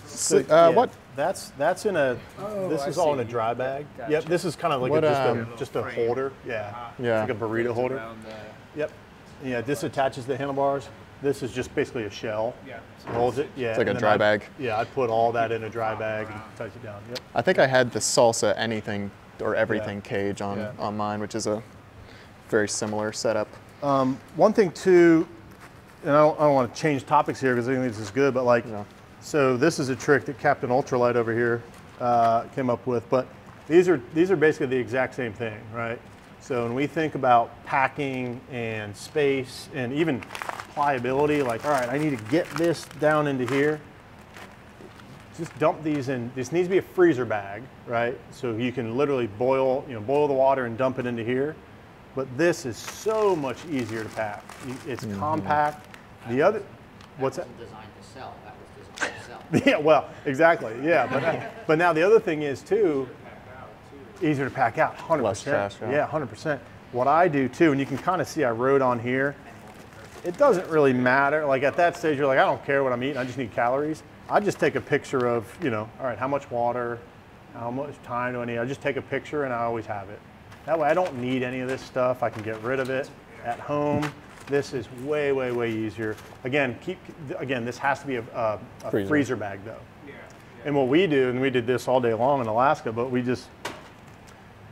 So, uh, yeah, what That's that's in a. Oh, this I is all in a dry bag. Gotcha. Yep. This is kind of like What, a, just um, a just a holder. Yeah. Yeah. It's like a burrito holder. Around the, Yep. Yeah. This attaches the handlebars. This is just basically a shell. yeah. It holds it. Yeah. It's like a dry I'd- bag. Yeah. I'd put all that in a dry bag and tight it down. Yep. I think I had the salsa anything or everything cage on, Yeah. on mine, which is a very similar setup. Um, one thing too, and I don't, I don't want to change topics here because I think this is good, but like, so this is a trick that Captain Ultralight over here uh, came up with, but these are these are basically the exact same thing, right? So when we think about packing and space and even pliability, like, all right, I need to get this down into here. Just dump these in. This needs to be a freezer bag, right? So you can literally boil, you know, boil the water and dump it into here. But this is so much easier to pack. You- It's mm-hmm. compact. The other, what's that? wasn't designed to sell, that was designed to sell. Yeah, well, exactly. Yeah, but but now the other thing is too, easier to pack out. Hundred Less percent. yeah. Yeah, hundred percent. What I do too, and you can kind of see I wrote on here. It doesn't really matter. Like at that stage, you're like, I don't care what I'm eating. I just need calories. I just take a picture of, you know, all right, how much water, how much time do I need? I just take a picture and I always have it. That way, I don't need any of this stuff. I can get rid of it at home. This is way, way, way easier. Again, keep again. This has to be a, a, a Freezer. freezer bag though. Yeah. And what we do, and we did this all day long in Alaska, but we just,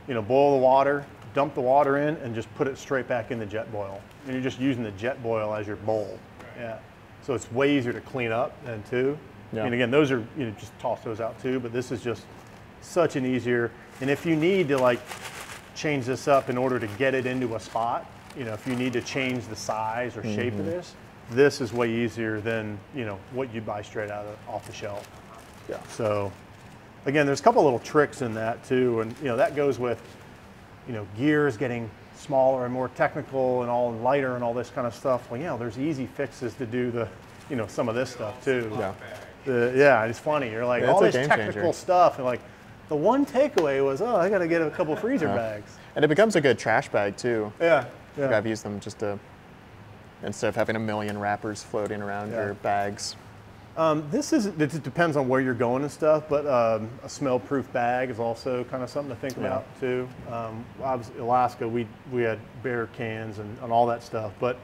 you know, boil the water, dump the water in, and just put it straight back in the Jetboil. And you're just using the Jetboil as your bowl. Yeah. So it's way easier to clean up than too. Yeah. And again, those are you know just toss those out too. But this is just such an easier. And if you need to like change this up in order to get it into a spot, you know, if you need to change the size or shape of this, this is way easier than you know what you buy straight out of off the shelf. Yeah. So again, there's a couple little tricks in that too, and you know that goes with you know gears getting smaller and more technical and all lighter and all this kind of stuff. Well, you know, there's easy fixes to do the you know some of this stuff too. Yeah. The, yeah, it's funny. You're like Yeah, all this technical changer. stuff, and like the one takeaway was, oh, I got to get a couple freezer bags. And it becomes a good trash bag too. Yeah, yeah. I've used them just to, instead of having a million wrappers floating around Yeah. your bags. Um, this is it depends on where you're going and stuff, but um, a smell-proof bag is also kind of something to think Yeah. about too. Um, obviously, Alaska, we we had bear cans and, and all that stuff, but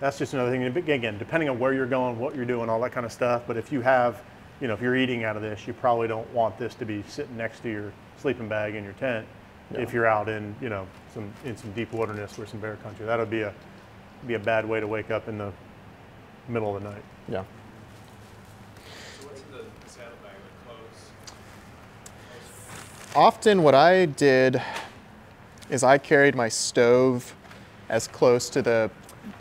that's just another thing. And Again, depending on where you're going, what you're doing, all that kind of stuff. But if you have, you know, if you're eating out of this, you probably don't want this to be sitting next to your sleeping bag in your tent. If you're out in, you know, some in some deep wilderness or some bear country, that would be a be a bad way to wake up in the middle of the night. Yeah. So what's in the, the saddlebag, like clothes? Often what I did is I carried my stove as close to the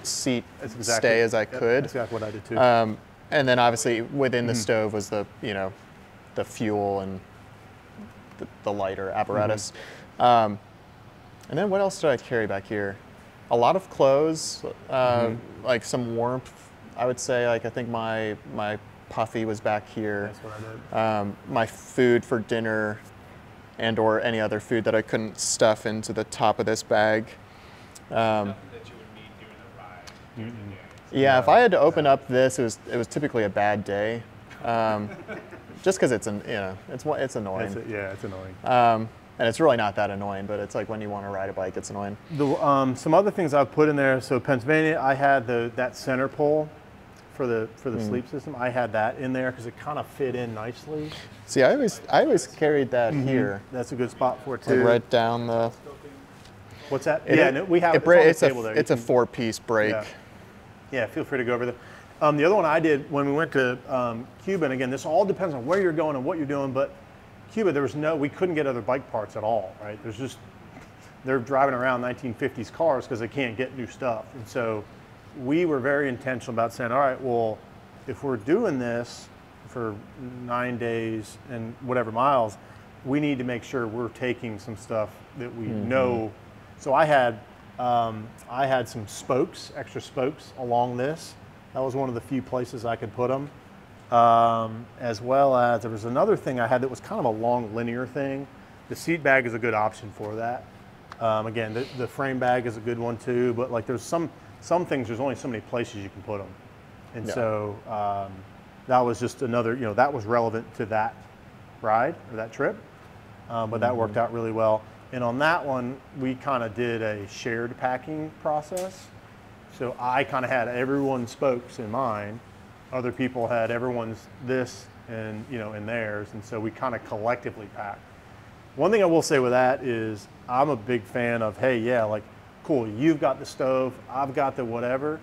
seat That's exactly, stay as I could. That's exactly what I did too. Um, and then obviously within the Mm-hmm. stove was the you know the fuel and the, the lighter apparatus. Mm-hmm. Um, and then what else did I carry back here? A lot of clothes, uh, Mm-hmm. like some warmth. I would say like I think my my puffy was back here. that's what I did. Um, my food for dinner and or any other food that I couldn't stuff into the top of this bag. Um, Nothing that you would need during the ride. during the day. Yeah, if I had to open up this, it was it was typically a bad day, um, just because it's an you know it's it's annoying, That's it. Yeah, it's annoying. um, and it's really not that annoying, but it's like when you want to ride a bike, it's annoying. The, um, some other things I've put in there. So Pennsylvania, I had the that center pole for the for Hmm. the sleep system. I had that in there because it kind of fit in nicely. See, I always I always carried that here, That's a good spot for it like too. right down the. What's that? it- yeah, no, we have it it's, bra- on the it's a table there. You it's a can- four piece brake. Yeah. Yeah, feel free to go over there. Um, the other one I did when we went to um, Cuba, and again, this all depends on where you're going and what you're doing, but Cuba, there was no, we couldn't get other bike parts at all, right? There's just, they're driving around 1950s cars because they can't get new stuff. And so we were very intentional about saying, all right, well, if we're doing this for nine days and whatever miles, we need to make sure we're taking some stuff that we know. So I had, um, I had some spokes, extra spokes along this. That was one of the few places I could put them. Um, as well as there was another thing I had that was kind of a long linear thing. The seat bag is a good option for that. Um, again, the, the frame bag is a good one too, but like there's some some things there's only so many places you can put them, and Yeah. so um, that was just another you know that was relevant to that ride or that trip, um, but that worked out really well. And on that one, we kind of did a shared packing process. So I kind of had everyone's spokes in mine. Other people had everyone's this and you know in theirs, and so we kind of collectively packed. One thing I will say with that is I'm a big fan of hey yeah like cool you've got the stove I've got the whatever.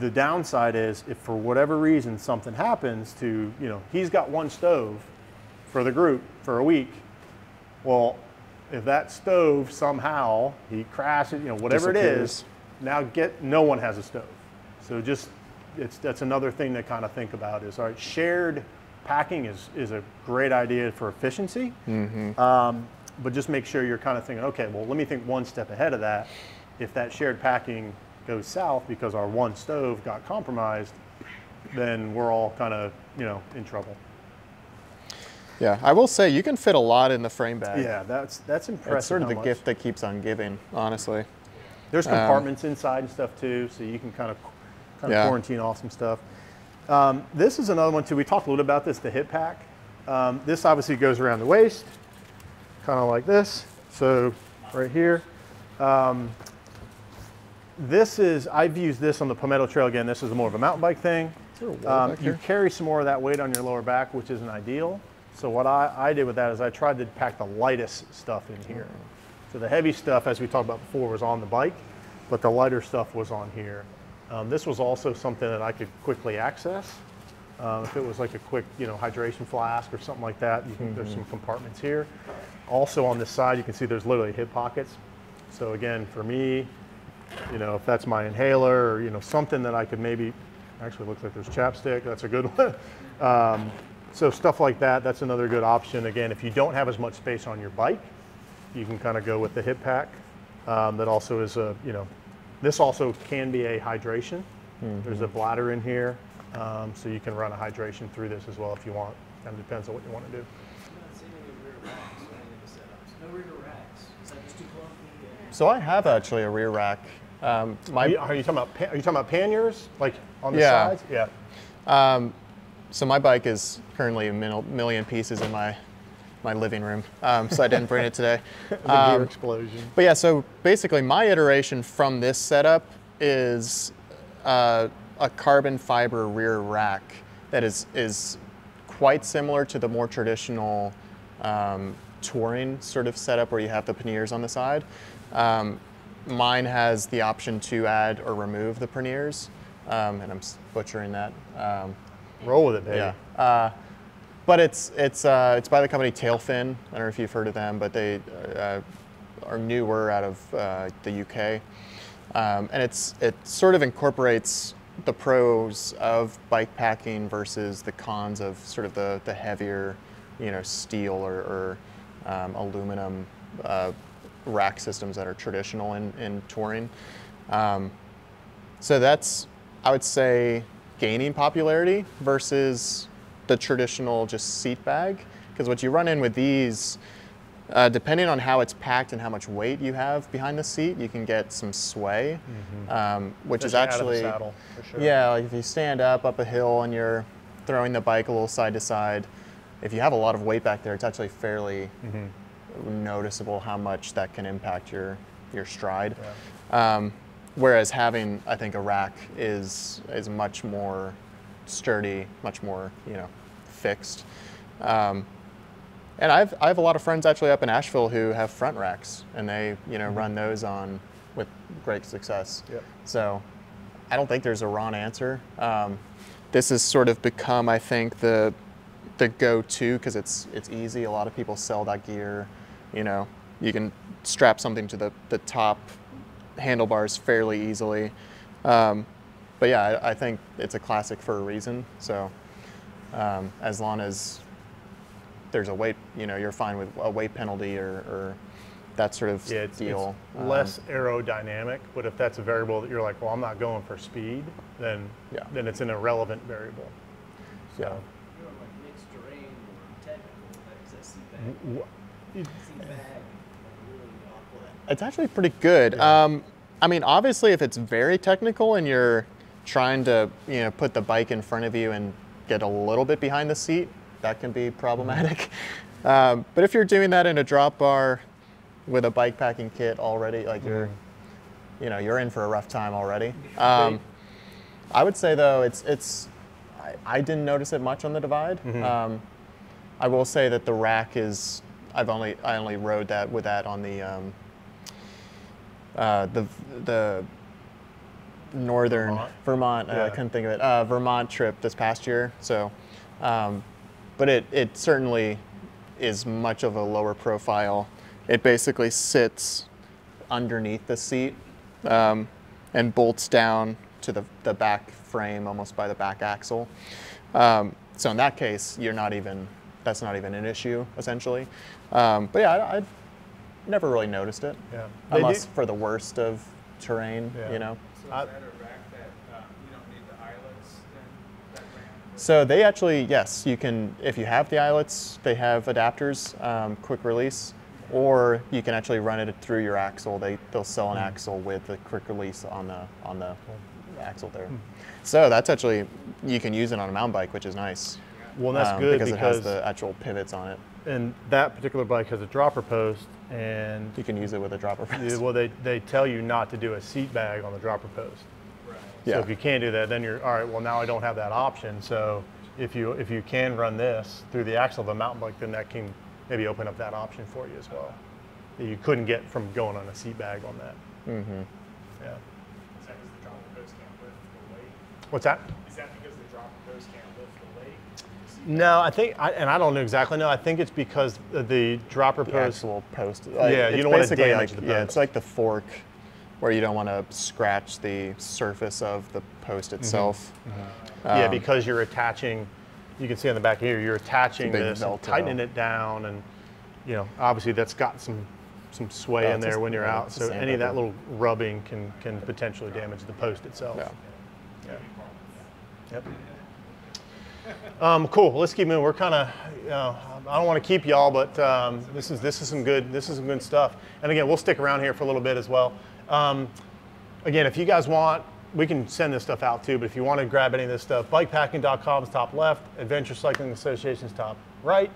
The downside is if for whatever reason something happens to you know he's got one stove for the group for a week, well if that stove somehow he crashes you know whatever it is now get no one has a stove. So just it's that's another thing to kind of think about is all right shared packing is is a great idea for efficiency. Um, but just make sure you're kind of thinking okay well let me think one step ahead of that. If that shared packing goes south because our one stove got compromised then we're all kind of you know in trouble Yeah, I will say you can fit a lot in the frame bag. yeah that's that's impressive It's sort of the much. gift that keeps on giving, honestly. There's Um, compartments inside and stuff too, so you can kind of kind of Yeah. quarantine off some stuff. Um, this is another one too. We talked a little about this, the hip pack. Um, this obviously goes around the waist, kind of like this. So right here. Um, this is I've used this on the Palmetto Trail again. This is more of a mountain bike thing. there a wall Um, you carry some more of that weight on your lower back, which isn't ideal. So what I, I did with that is I tried to pack the lightest stuff in here. So the heavy stuff, as we talked about before, was on the bike, but the lighter stuff was on here. Um, this was also something that I could quickly access. Um, if it was like a quick, you know, hydration flask or something like that, you can, there's some compartments here. Also on this side, you can see there's literally hip pockets. So again, for me, you know, if that's my inhaler or, you know, something that I could maybe, actually looks like there's chapstick, that's a good one. Um, so stuff like that, that's another good option. Again, if you don't have as much space on your bike, you can kind of go with the hip pack. Um, that also is a, you know, this also can be a hydration. There's a bladder in here, um, so you can run a hydration through this as well if you want. Kind of depends on what you want to do. I'm not seeing any rear racks or any of the setups. No rear racks. Is that just too clunky? Yeah. So I have actually a rear rack. Um, my Are you, are you talking about are you talking about panniers like on the Yeah. sides? Yeah. Um, so my bike is currently a mil- million pieces in my my living room, um, so I didn't bring it today. The gear Um, explosion. but yeah, so basically my iteration from this setup is uh, a carbon fiber rear rack that is is quite similar to the more traditional um, touring sort of setup where you have the panniers on the side. Um, mine has the option to add or remove the panniers, um, and I'm butchering that. Roll with it, baby. yeah. Uh, but it's it's uh, it's by the company Tailfin. I don't know if you've heard of them, but they uh, are newer out of uh, the UK, um, and it's it sort of incorporates the pros of bike packing versus the cons of sort of the the heavier, you know, steel or, or um, aluminum uh, rack systems that are traditional in, in touring. Um, so that's, I would say, gaining popularity versus the traditional just seat bag. Because what you run in with these, uh, depending on how it's packed and how much weight you have behind the seat, you can get some sway, um, which is Especially the actually, saddle, for sure. yeah, like if you stand up up a hill and you're throwing the bike a little side to side, if you have a lot of weight back there, it's actually fairly noticeable how much that can impact your your stride. Um, whereas having, I think, a rack is is much more sturdy, much more you know fixed. Um, and I've I have a lot of friends actually up in Asheville who have front racks, and they you know run those on with great success. Yep. So I don't think there's a wrong answer. Um, this has sort of become, I think, the the go-to because it's it's easy. A lot of people sell that gear. You know, you can strap something to the the top handlebars fairly easily. Um, but yeah, I, I think it's a classic for a reason. So um, as long as there's a weight, you know, you're fine with a weight penalty or, or that sort of Yeah, it's, deal. it's Um, less aerodynamic, but if that's a variable that you're like, well, I'm not going for speed, then Yeah. then it's an irrelevant variable. So, Yeah. You know, like mixed terrain or technical, that is a seat bag. w- Seat bag, like really awkward. It's actually pretty good. Um, I mean, obviously, if it's very technical and you're trying to, you know, put the bike in front of you and get a little bit behind the seat, that can be problematic. Um, but if you're doing that in a drop bar with a bike packing kit already, like you're, you know, you're in for a rough time already. Um, I would say though, it's it's, I, I didn't notice it much on the divide. Um, I will say that the rack is. I've only I only rode that with that on the um, uh, the the northern Vermont? Vermont. uh, I couldn't think of it. Uh, Vermont trip this past year. So, um, but it it certainly is much of a lower profile. It basically sits underneath the seat um, and bolts down to the, the back frame almost by the back axle. Um, so in that case, you're not even, that's not even an issue essentially. Um, but yeah, I, I never really noticed it. Yeah. They do- Unless for the worst of terrain, Yeah. you know. So I- is that a rack that um, you don't need the eyelets then? So they actually, yes, you can, if you have the eyelets, they have adapters, um, quick release, or you can actually run it through your axle. They, they'll sell an axle with the quick release on the, on the axle there. So that's actually, you can use it on a mountain bike, which is nice. well, that's um, good because, because, it has the actual pivots on it. and that particular bike has a dropper post, and You can use it with a dropper yeah, post. well, they, they tell you not to do a seat bag on the dropper post. Yeah. So if you can't do that, then you're all right. Well, now I don't have that option. So if you if you can run this through the axle of a mountain bike, then that can maybe open up that option for you as well. That you couldn't get from going on a seat bag on that. Mm-hmm. Yeah. Is that because the dropper post can't lift the weight? What's that? Is that because the dropper post can't lift the weight? No, I think, I, and I don't know exactly. No, I think it's because the, the dropper The post. actual post. Yeah, you don't wanna damage like, the Yeah, it's like the fork where you don't want to scratch the surface of the post itself. yeah, Um, because you're attaching. You can see on the back here, you're attaching this, tightening it down, and you know, obviously that's got some some sway Oh, in there when you're out. So any of that little rubbing can can potentially damage the post itself. Yeah. Yeah. Yep. Um, cool. Let's keep moving. We're kind of, you know, I don't want to keep y'all, but um, this is this is some good this is some good stuff. And again, we'll stick around here for a little bit as well. Um, again, if you guys want, we can send this stuff out too. But if you want to grab any of this stuff, bikepacking.com is top left, Adventure Cycling Association's top right.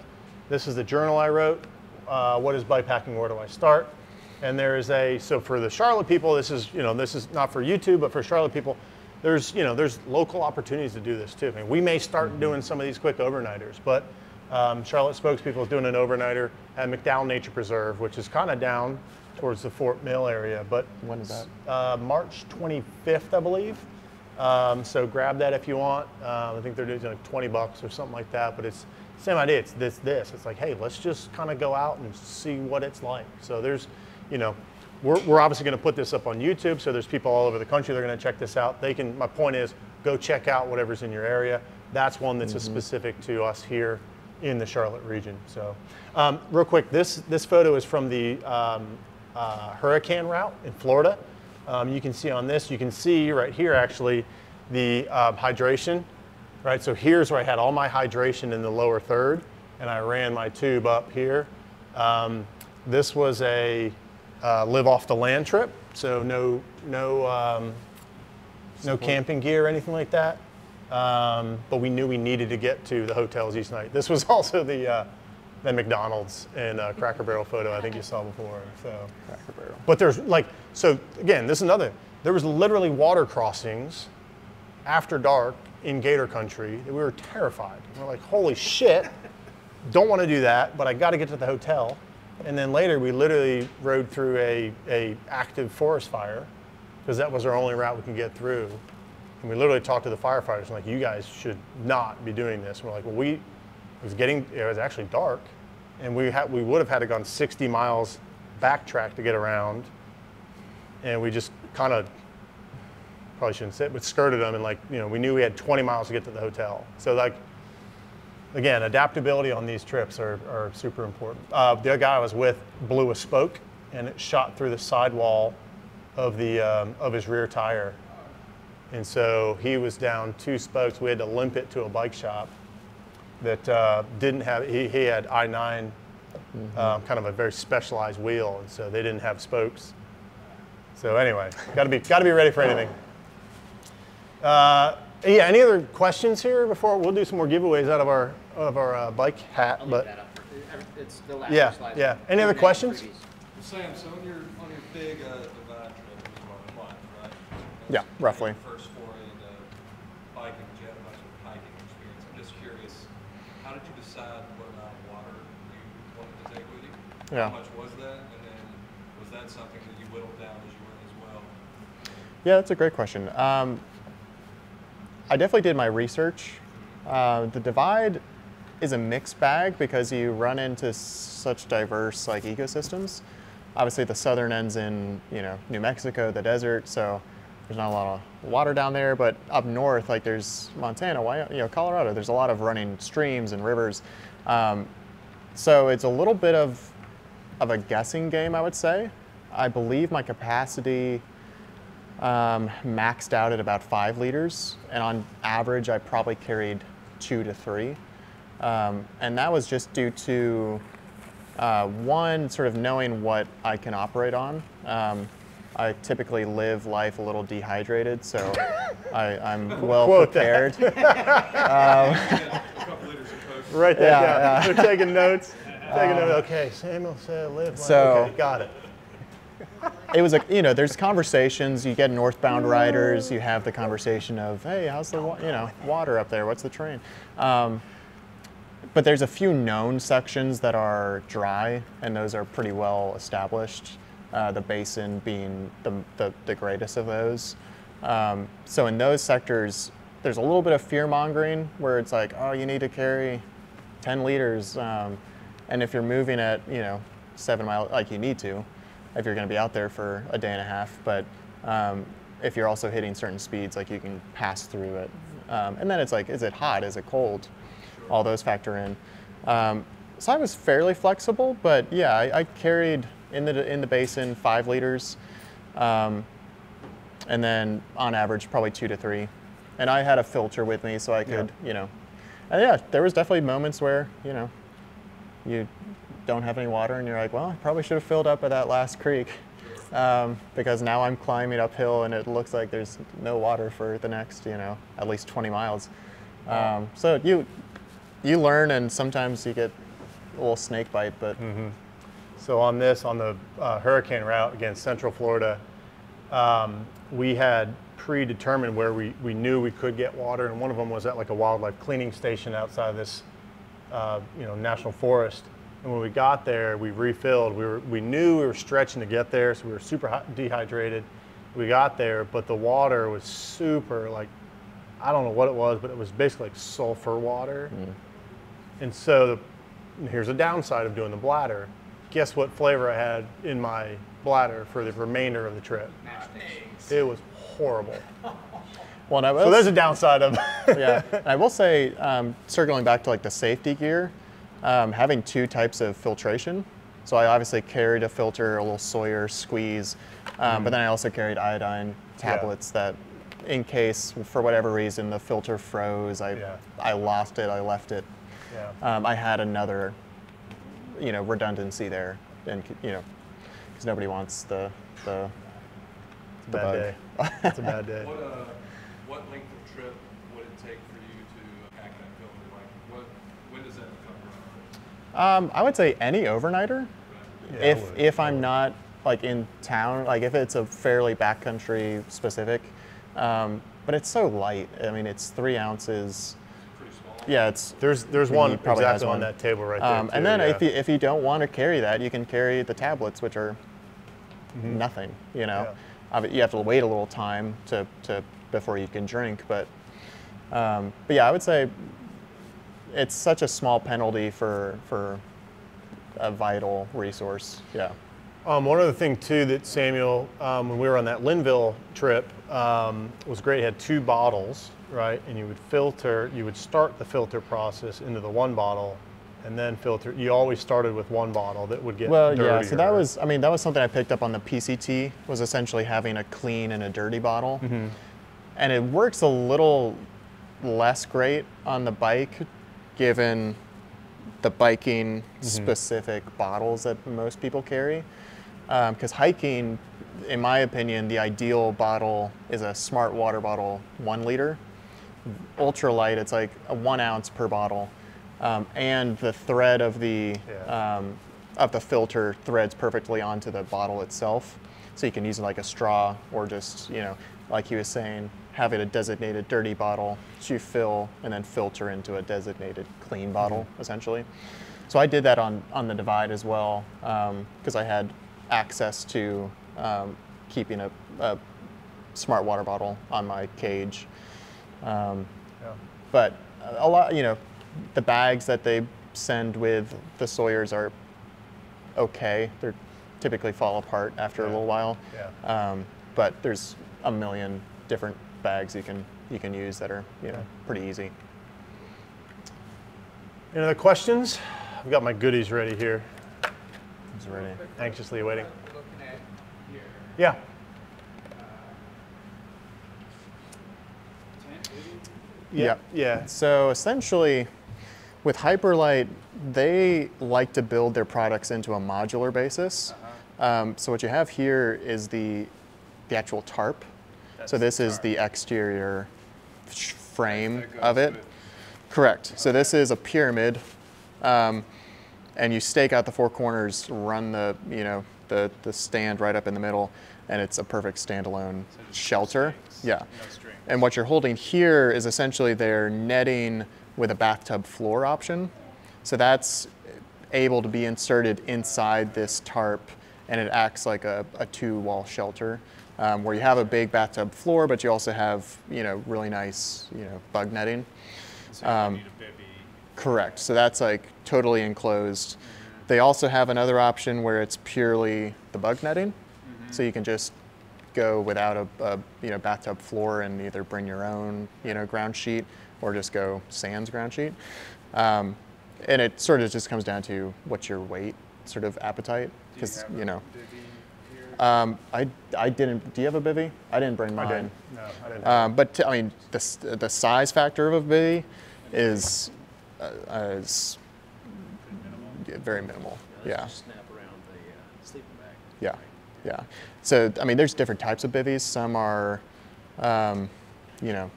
This is the journal I wrote. Uh, what is bikepacking? Where do I start? And there is a so for the Charlotte people, this is you know this is not for YouTube, but for Charlotte people, there's you know there's local opportunities to do this too. I mean, we may start doing some of these quick overnighters, but um, Charlotte spokespeople is doing an overnighter at McDowell Nature Preserve, which is kind of down towards the Fort Mill area. But When is that? uh, March 25th, I believe. Um, so grab that if you want. Um, I think they're doing like 20 bucks or something like that. But it's same idea. It's this this. It's like hey, let's just kind of go out and see what it's like. So there's you know, we're, we're obviously going to put this up on YouTube, so there's people all over the country that are going to check this out. They can. My point is, go check out whatever's in your area. That's one that's just specific to us here in the Charlotte region. So, um, real quick, this this photo is from the um, uh, hurricane route in Florida. Um, you can see on this, you can see right here actually the um, hydration. Right, so here's where I had all my hydration in the lower third, and I ran my tube up here. Um, this was a uh, live off the land trip, so no no um, no camping gear or anything like that. Um, but we knew we needed to get to the hotels each night. This was also the uh, the McDonald's and uh, Cracker Barrel photo I think you saw before. So, Cracker Barrel. but there's like so again, this is another. There was literally water crossings after dark in Gator Country. that We were terrified. We're like, holy shit! Don't want to do that, but I got to get to the hotel. And then later, we literally rode through a, a active forest fire because that was our only route we could get through. And we literally talked to the firefighters and like, you guys should not be doing this. And we're like, well, we it was getting it was actually dark, and we had we would have had to gone 60 miles backtrack to get around, and we just kind of probably shouldn't say, it, but skirted them and like you know we knew we had 20 miles to get to the hotel. So like again, adaptability on these trips are, are super important. Uh, the other guy I was with blew a spoke and it shot through the sidewall of the um, of his rear tire, and so he was down two spokes. We had to limp it to a bike shop that uh, didn't have. He, he had i9, um, kind of a very specialized wheel, and so they didn't have spokes. So anyway, got to be got to be ready for anything. Uh, yeah. Any other questions here before we'll do some more giveaways out of our of our uh, bike hat? I'll but that up. It's the last Yeah, few slides. yeah. Any other Freebies. questions? Sam, so on your, on your big uh, divide trip, it was on climb, right? That Yeah, was your roughly. First foray into biking, but you had a bunch of hiking experience. I'm just curious, how did you decide what amount of water you wanted to take with you? Yeah. How much was that? And then was that something that you whittled down as you went as well? Yeah, that's a great question. Um, I definitely did my research. Uh, the divide is a mixed bag because you run into such diverse like ecosystems. Obviously, the southern ends in you know New Mexico, the desert, so there's not a lot of water down there. But up north, like there's Montana, Wyoming, you know, Colorado. There's a lot of running streams and rivers. Um, so it's a little bit of of a guessing game, I would say. I believe my capacity um, maxed out at about five liters, and on average, I probably carried two to three. Um, and that was just due to uh, one, sort of knowing what I can operate on. Um, I typically live life a little dehydrated, so I, I'm well Quote prepared. A couple liters of Coke. Write that Yeah, yeah. They're taking notes. Taking notes. Okay, Samuel said live. life. So- okay, got it. It was like you know there's conversations. You get northbound riders. You have the conversation of hey how's the you know water up there. What's the train? um, but there's a few known sections that are dry and those are pretty well established uh, the basin being the, the, the greatest of those. Um, so in those sectors there's a little bit of fear mongering where it's like oh you need to carry 10 liters um, and if you're moving at you know seven miles, like you need to if you're going to be out there for a day and a half but um, if you're also hitting certain speeds like you can pass through it. Um, and then it's like is it hot? Is it cold? All those factor in. Um, so i was fairly flexible but yeah i, I carried in the in the basin five liters um, and then on average probably two to three. And i had a filter with me so i could you know. And yeah there was definitely moments where you know you don't have any water and you're like well i probably should have filled up at that last creek. Um, because now i'm climbing uphill and it looks like there's no water for the next you know at least 20 miles. Um, so you you learn and sometimes you get a little snake bite but So on this, on the uh, hurricane route against Central Florida, um, we had predetermined where we, we knew we could get water, and one of them was at like a wildlife cleaning station outside of this, uh, you know, national forest. And when we got there, we refilled. We were we knew we were stretching to get there, so we were super dehydrated. We got there, but the water was super like, I don't know what it was, but it was basically like sulfur water. And so the, here's a downside of doing the bladder. Guess what flavor I had in my bladder for the remainder of the trip. It was horrible. Well, and I will So there's a downside of yeah. And I will say, um, circling back to like the safety gear, um, having two types of filtration. So I obviously carried a filter, a little Sawyer squeeze, um, but then I also carried iodine tablets that, in case for whatever reason the filter froze, I Yeah. I lost it, I left it. Yeah. Um, I had another, you know, redundancy there, and you know, because nobody wants the the. the bad bug. day. It's a bad day. What, uh, what length of trip would it take for you to pack that filter? Like, what, when does that become relevant? Um, I would say any overnighter. Yeah, if would. if I'm not like in town, like if it's a fairly backcountry specific, um, but it's so light. I mean, it's three ounces. Yeah, it's. There's there's one exactly on one. that table right there. Um, and then yeah. if you if you don't want to carry that, you can carry the tablets, which are nothing. You know, Yeah. You have to wait a little time to, to before you can drink, but um, but yeah, I would say it's such a small penalty for for a vital resource. Yeah. Um, one other thing too that Samuel, um, when we were on that Linville trip, um, was great. He had two bottles, right? And you would filter. You would start the filter process into the one bottle, and then filter. You always started with one bottle that would get Well, dirtier. yeah. So that was, I mean, that was something I picked up on the PCT. Was essentially having a clean and a dirty bottle, and it works a little less great on the bike, given the biking specific bottles that most people carry. Because hiking, in my opinion, the ideal bottle is a smart water bottle, one liter ultra light. It's like a one ounce per bottle, um, and the thread of the Yeah. um, of the filter threads perfectly onto the bottle itself. So you can use it like a straw, or just you know, like he was saying, have it a designated dirty bottle to fill and then filter into a designated clean bottle, essentially. So I did that on on the Divide as well because I had access to um, keeping a, a smart water bottle on my cage. Um, Yeah. but a lot, you know, the bags that they send with the Sawyers are okay. They typically fall apart after a little while. Yeah. Um, but there's a million different bags you can you can use that are you know pretty easy. Any other questions? I've got my goodies ready here, It's ready. anxiously waiting. Looking at your Yeah. Yeah. Yeah. So essentially, with Hyperlite, they like to build their products into a modular basis. Um, so what you have here is the the actual tarp. So this is the exterior frame of it. Correct. So this is a pyramid, um, and you stake out the four corners, run the you know the the stand right up in the middle, and it's a perfect standalone shelter. Yeah. And what you're holding here is essentially their netting with a bathtub floor option. So that's able to be inserted inside this tarp, and it acts like a, a two-wall shelter. Um, where you have a big bathtub floor, but you also have, you know, really nice, you know, bug netting. Um, Correct. So that's like totally enclosed. They also have another option where it's purely the bug netting. So you can just go without a, a you know bathtub floor and either bring your own you know ground sheet or just go sans ground sheet. Um, and it sort of just comes down to what's your weight sort of appetite because you know. Um, I, I didn't. Do you have a bivy? I didn't bring I mine. didn't. No, I didn't. Um, but t- I mean, the, the size factor of a bivy is, uh, uh, is yeah, very minimal. Yeah, Just snap around the uh, sleeping bag. yeah, yeah. So I mean, there's different types of bivvies. Some are, um, you know,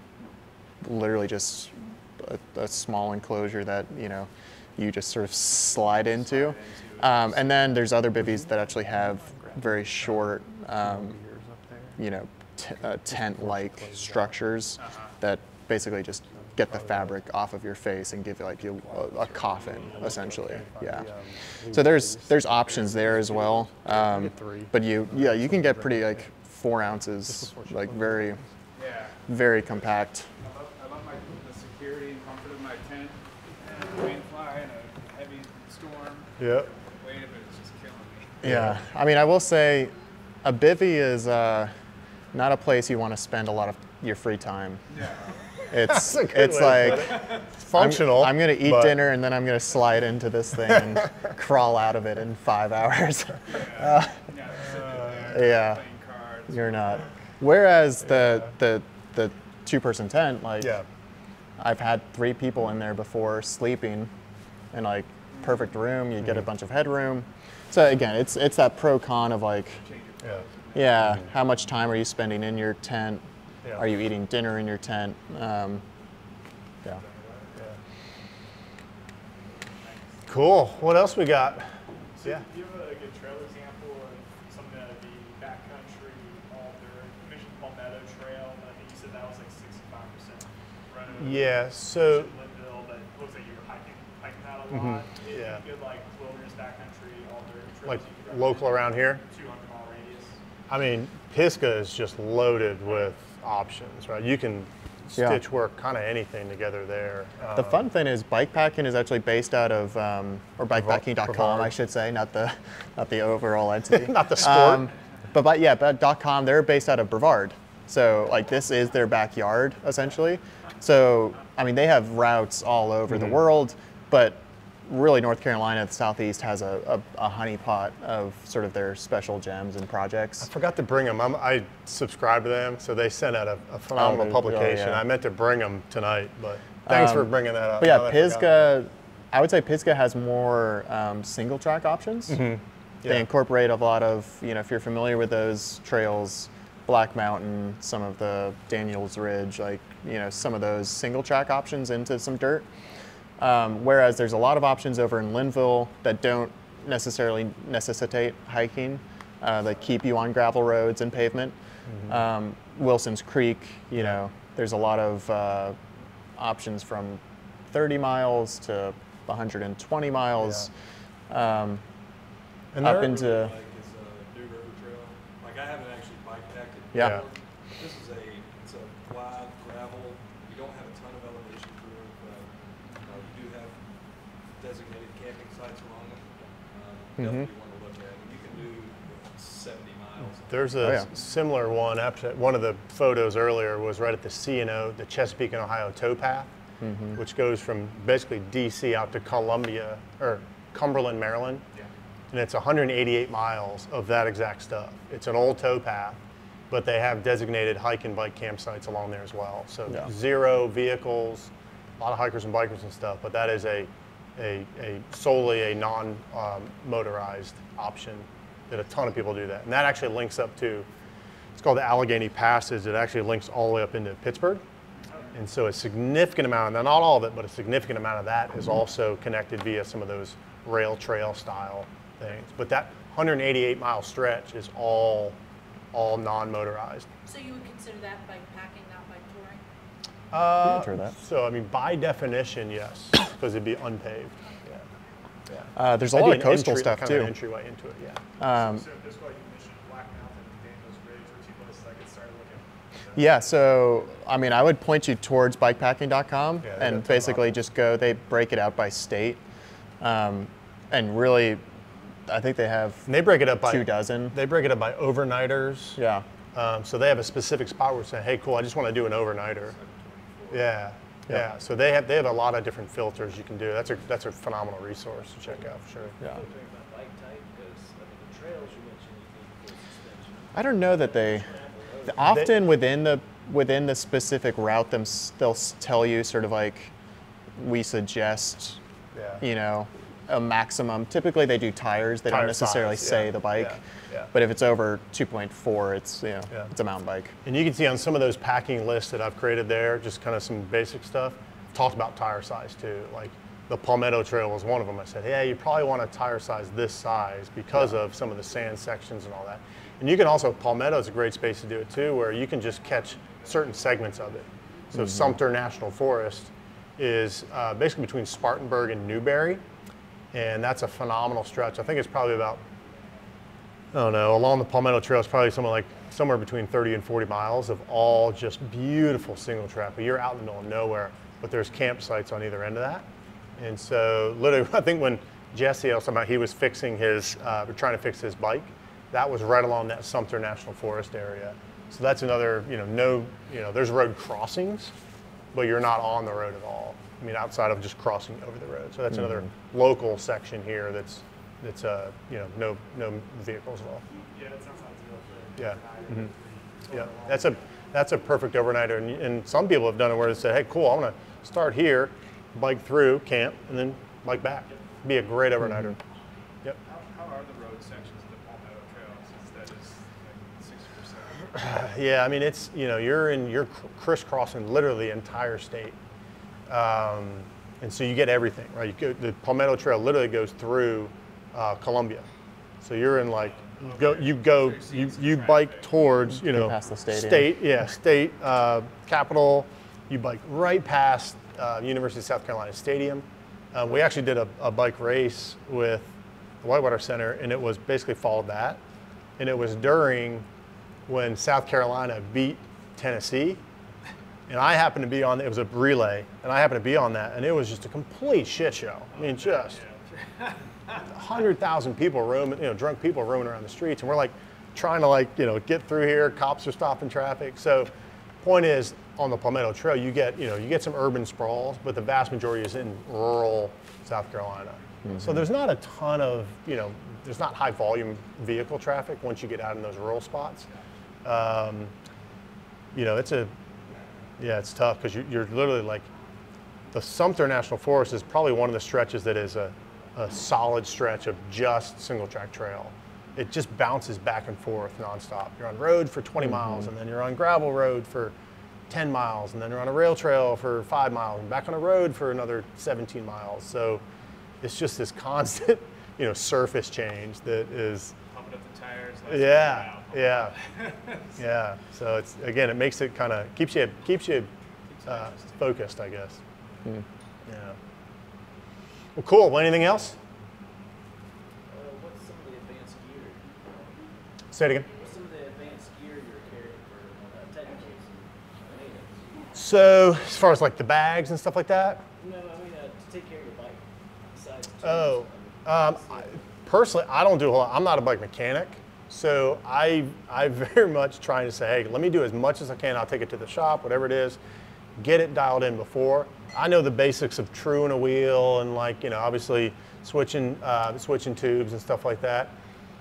literally just a, a small enclosure that you know you just sort of slide into. Um, and then there's other bivvies that actually have very short, um, you know, uh, tent-like structures that basically just get the fabric off of your face and give you like you a, a coffin essentially. Yeah. So there's there's options there as well. Um, but you yeah you can get pretty like four ounces like very very compact. I yeah. Weight of it is just killing me. Yeah, I mean, I will say, a bivy is uh, not a place you want to spend a lot of your free time. Yeah. It's it's like I'm- Functional. I'm, gonna eat but- dinner and then I'm gonna slide into this thing and crawl out of it in five hours. Uh, yeah, cards. you're not. Whereas the the the two person tent, like Yeah. I've had three people in there before sleeping, and like perfect room. You get Mm-hmm. a bunch of headroom. So again, it's it's that pro con of like, Yeah. yeah, how much time are you spending in your tent? Yeah. Are you eating dinner in your tent? Um, yeah. Cool. What else we got? So Yeah. do you have a good trail example of some of the backcountry, all dirt, you mentioned Palmetto Trail, but I think you said that was like sixty-five percent road. Yeah. So Linville, that looks like you were hiking, hiking that a lot. Mhm. Yeah. Good like wilderness backcountry, all dirt trails. Like local around here. Two hundred. I mean, Pisgah is just loaded with options, right? You can Yeah. stitch work kind of anything together there. The Um, fun thing is bikepacking is actually based out of, um, or bikepacking.com, I should say, not the, not the overall entity. Um, Not the sport. but, but yeah, but .com, they're based out of Brevard. So like this is their backyard essentially. So, I mean, they have routes all over Mm-hmm. the world, but really North Carolina, the Southeast has a, a, a honeypot of sort of their special gems and projects. I forgot to bring them. I'm, I subscribe to them, so they sent out a, a phenomenal Oh, publication. yeah. I meant to bring them tonight, but thanks for Um, bringing that up. But yeah, I. Pisgah, I would say Pisgah has more um, single track options. Yeah. They incorporate a lot of, you know, if you're familiar with those trails, Black Mountain, some of the Daniels Ridge, like, you know, some of those single track options into some dirt. Um, whereas there's a lot of options over in Linville that don't necessarily necessitate hiking, uh, that keep you on gravel roads and pavement. Um, Wilson's Creek, you know, there's a lot of uh, options from 30 miles to 120 miles. Um, And up into Like is a New River Trail. Like I haven't actually. Yeah. This is a wide gravel. You don't have a ton of elevation through it, but uh, you do have designated camping sites along it. Uh, Mhm. Definitely one to look at. And you can do seventy miles. There's a Oh, yeah. similar one. Actually, one of the photos earlier was right at the C&O, the Chesapeake and Ohio towpath, Mm-hmm. which goes from basically DC out to Columbia or Cumberland, Maryland. And it's 188 miles of that exact stuff. It's an old towpath, but they have designated hike and bike campsites along there as well. So Yeah. zero vehicles, a lot of hikers and bikers and stuff, but that is a, a, a solely a non-motorized um, option that a ton of people do that. And that actually links up to, it's called the Allegheny Passage. It actually links all the way up into Pittsburgh. And so a significant amount, now not all of it, but a significant amount of that is also connected via some of those rail trail style things. But that 188 mile stretch is all, all non-motorized. So you would consider that bike touring? Uh, Sure that. So I mean, by definition, yes, because it'd be unpaved. Yeah. Yeah. uh, there's a That'd lot of coastal entry- stuff kind of an entryway into it, yeah. Um, So this way you mentioned Black Mountain and Daniels Ridge were two places I could start looking. yeah, so I mean, I would point you towards bikepacking.com Yeah, they got a ton and basically just go. They break it out by state, um, and really, I think they have And they break it up by two dozen. They break it up by overnighters. Yeah, Um, so they have a specific spot where saying, hey, cool, I just want to do an overnighter. Yeah, yeah. So they have they have a lot of different filters you can do. That's a that's a phenomenal resource to check out for sure. yeah. Talking about bike type, because I mean, the trails you mentioned, you need full suspension. I don't know that they often within the within the specific route them they'll tell you sort of like we suggest Yeah. you know a maximum typically they do tires they Tire don't necessarily size, say yeah, the bike yeah, yeah. but if it's over 2.4 it's you know Yeah. it's a mountain bike And you can see on some of those packing lists that I've created there, just kind of some basic stuff, talked about tire size too. Like the Palmetto Trail was one of them. I said, hey, you probably want a tire size this size because of some of the sand sections and all that. And you can also, Palmetto is a great space to do it too, where you can just catch certain segments of it. So Sumter National Forest is uh, basically between Spartanburg and Newberry. And that's a phenomenal stretch. I think it's probably about I don't know, along the Palmetto Trail, it's probably somewhere like somewhere between 30 and 40 miles of all just beautiful single track. But you're out in the middle of nowhere, but there's campsites on either end of that. And so literally, I think when Jesse, I was talking about he was fixing his, uh, trying to fix his bike. That was right along that Sumter National Forest area. So that's another, you know, no, you know, there's road crossings, but you're not on the road at all. I mean, outside of just crossing over the road. So that's another local section here that's, that's, uh, you know, no, no vehicles at all. Yeah, that sounds ideal for Yeah. overnight. Yeah, that's a that's a perfect overnighter, and, and some people have done it where they say, "Hey, cool, I want to start here, bike through camp, and then bike back." Be a great overnighter. Yep. How, how are the road sections of the Palmetto Trail since that is like sixty percent? Yeah, I mean it's you know you're in you're crisscrossing literally the entire state, um, and so you get everything right. You go, the Palmetto Trail literally goes through uh, Columbia, so you're in like you go you go you, you bike towards you know past the stadium. state yeah state uh, capital. You bike right past uh, University of South Carolina Stadium. Um, we actually did a, a bike race with the Whitewater Center, and it was basically followed that, and it was during when South Carolina beat Tennessee. And I happened to be on, it was a relay, and I happened to be on that, and it was just a complete shit show. I mean, just 100,000 people roaming, you know, drunk people roaming around the streets, and we're like trying to like, you know, get through here. Cops are stopping traffic. So, point is, on the Palmetto Trail, you get, you know, you get some urban sprawls, but the vast majority is in rural South Carolina. So there's not a ton of, you know, there's not high volume vehicle traffic once you get out in those rural spots. Um, you know, it's a, yeah, it's tough because you're, you're literally like, the Sumter National Forest is probably one of the stretches that is a, a solid stretch of just single track trail. It just bounces back and forth nonstop. You're on road for 20 miles, and then you're on gravel road for 10 miles, and then you're on a rail trail for five miles, and back on a road for another 17 miles. So it's just this constant, you know, surface change that is, Pumping up the tires. last yeah, yeah, yeah. So it's again, it makes it kind of keeps you keeps you uh, focused, I guess. Yeah. Well, cool. Well, anything else? Uh, what's some of the advanced gear? Say it again. What's some of the advanced gear you're carrying for uh, technicals and maintenance? So, as far as like the bags and stuff like that. No, I mean uh, to take care of your bike. Besides Oh, um, I, personally, I don't do a whole lot. I'm not a bike mechanic, so I I very much trying to say, hey, let me do as much as I can. I'll take it to the shop, whatever it is, get it dialed in before. I know the basics of truing a wheel and like you know obviously switching uh, switching tubes and stuff like that.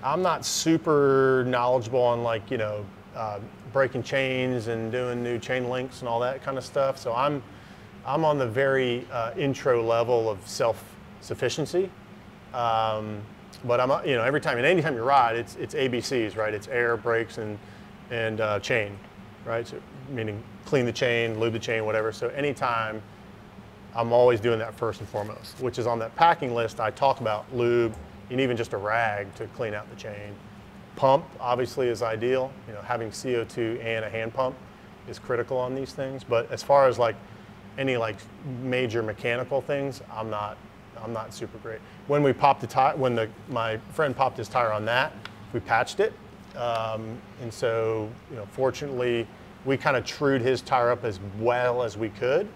I'm not super knowledgeable on like you know uh, breaking chains and doing new chain links and all that kind of stuff. So I'm I'm on the very uh, intro level of self-sufficiency. Um, but I'm, uh, you know, every time and anytime you ride, it's it's ABCs, right? It's air, brakes, and and uh, chain, right? So meaning clean the chain, lube the chain, whatever. So anytime, I'm always doing that first and foremost, which is on that packing list. I talk about lube and even just a rag to clean out the chain. Pump obviously is ideal. You know, having CO2 and a hand pump is critical on these things. But as far as like any like major mechanical things, I'm not I'm not super great. When we popped the tire, when the my friend popped his tire on that, we patched it, um, and so you know, fortunately, we kind of trued his tire up as well as we could,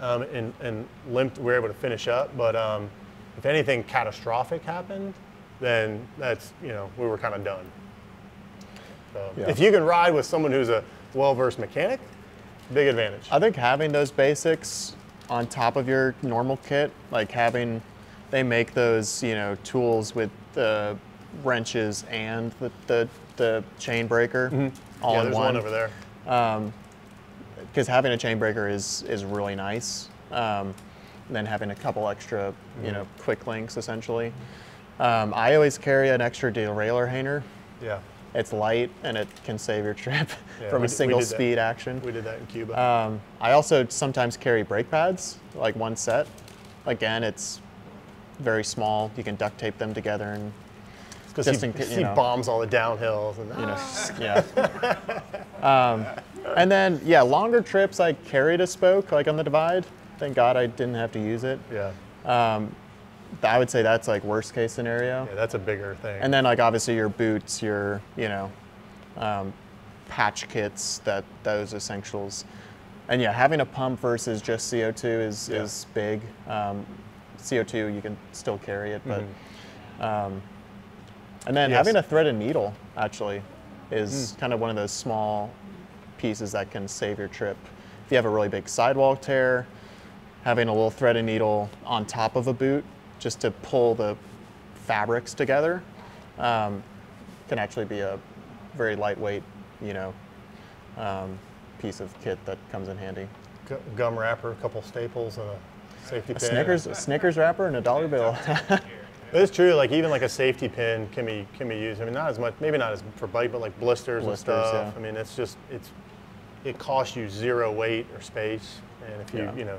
um, and and limped. We were able to finish up, but um, if anything catastrophic happened, then that's you know we were kind of done. So Yeah. if you can ride with someone who's a well-versed mechanic, big advantage. I think having those basics on top of your normal kit, like having, they make those, you know, tools with the wrenches and the, the, the chain breaker all Mm-hmm. yeah, in there's one. one over there. Because having a chain breaker is, is really nice. Um, then having a couple extra, you know, Mm-hmm. quick links essentially. Um, I always carry an extra derailleur hanger. Yeah. It's light and it can save your trip Yeah, from a single did that. speed action. We did that in Cuba. Um, I also sometimes carry brake pads, like one set. Again, it's very small. You can duct tape them together and Because he, in he bombs all the downhills and you know, yeah. um, and then yeah, longer trips I carried a spoke like on the divide. Thank God I didn't have to use it. yeah, I would say that's like worst case scenario. yeah, that's a bigger thing. And then like obviously your boots, your you know, um, patch kits, that those essentials. And yeah, having a pump versus just CO2 is Yeah. is big. Um, CO2, you can still carry it, but. Um, and then Yes. having a threaded needle actually is kind of one of those small pieces that can save your trip. If you have a really big sidewall tear, having a little threaded needle on top of a boot just to pull the fabrics together um, can actually be a very lightweight, you know, um, piece of kit that comes in handy. Gum wrapper, a couple staples, and a safety A pin. Snickers, a Snickers wrapper and a dollar bill. It's true. Like even like a safety pin can be can be used. I mean, not as much, maybe not as for bike, but like blisters, Blisters, and stuff. yeah. I mean, it's just it's it costs you zero weight or space, and if you Yeah. you know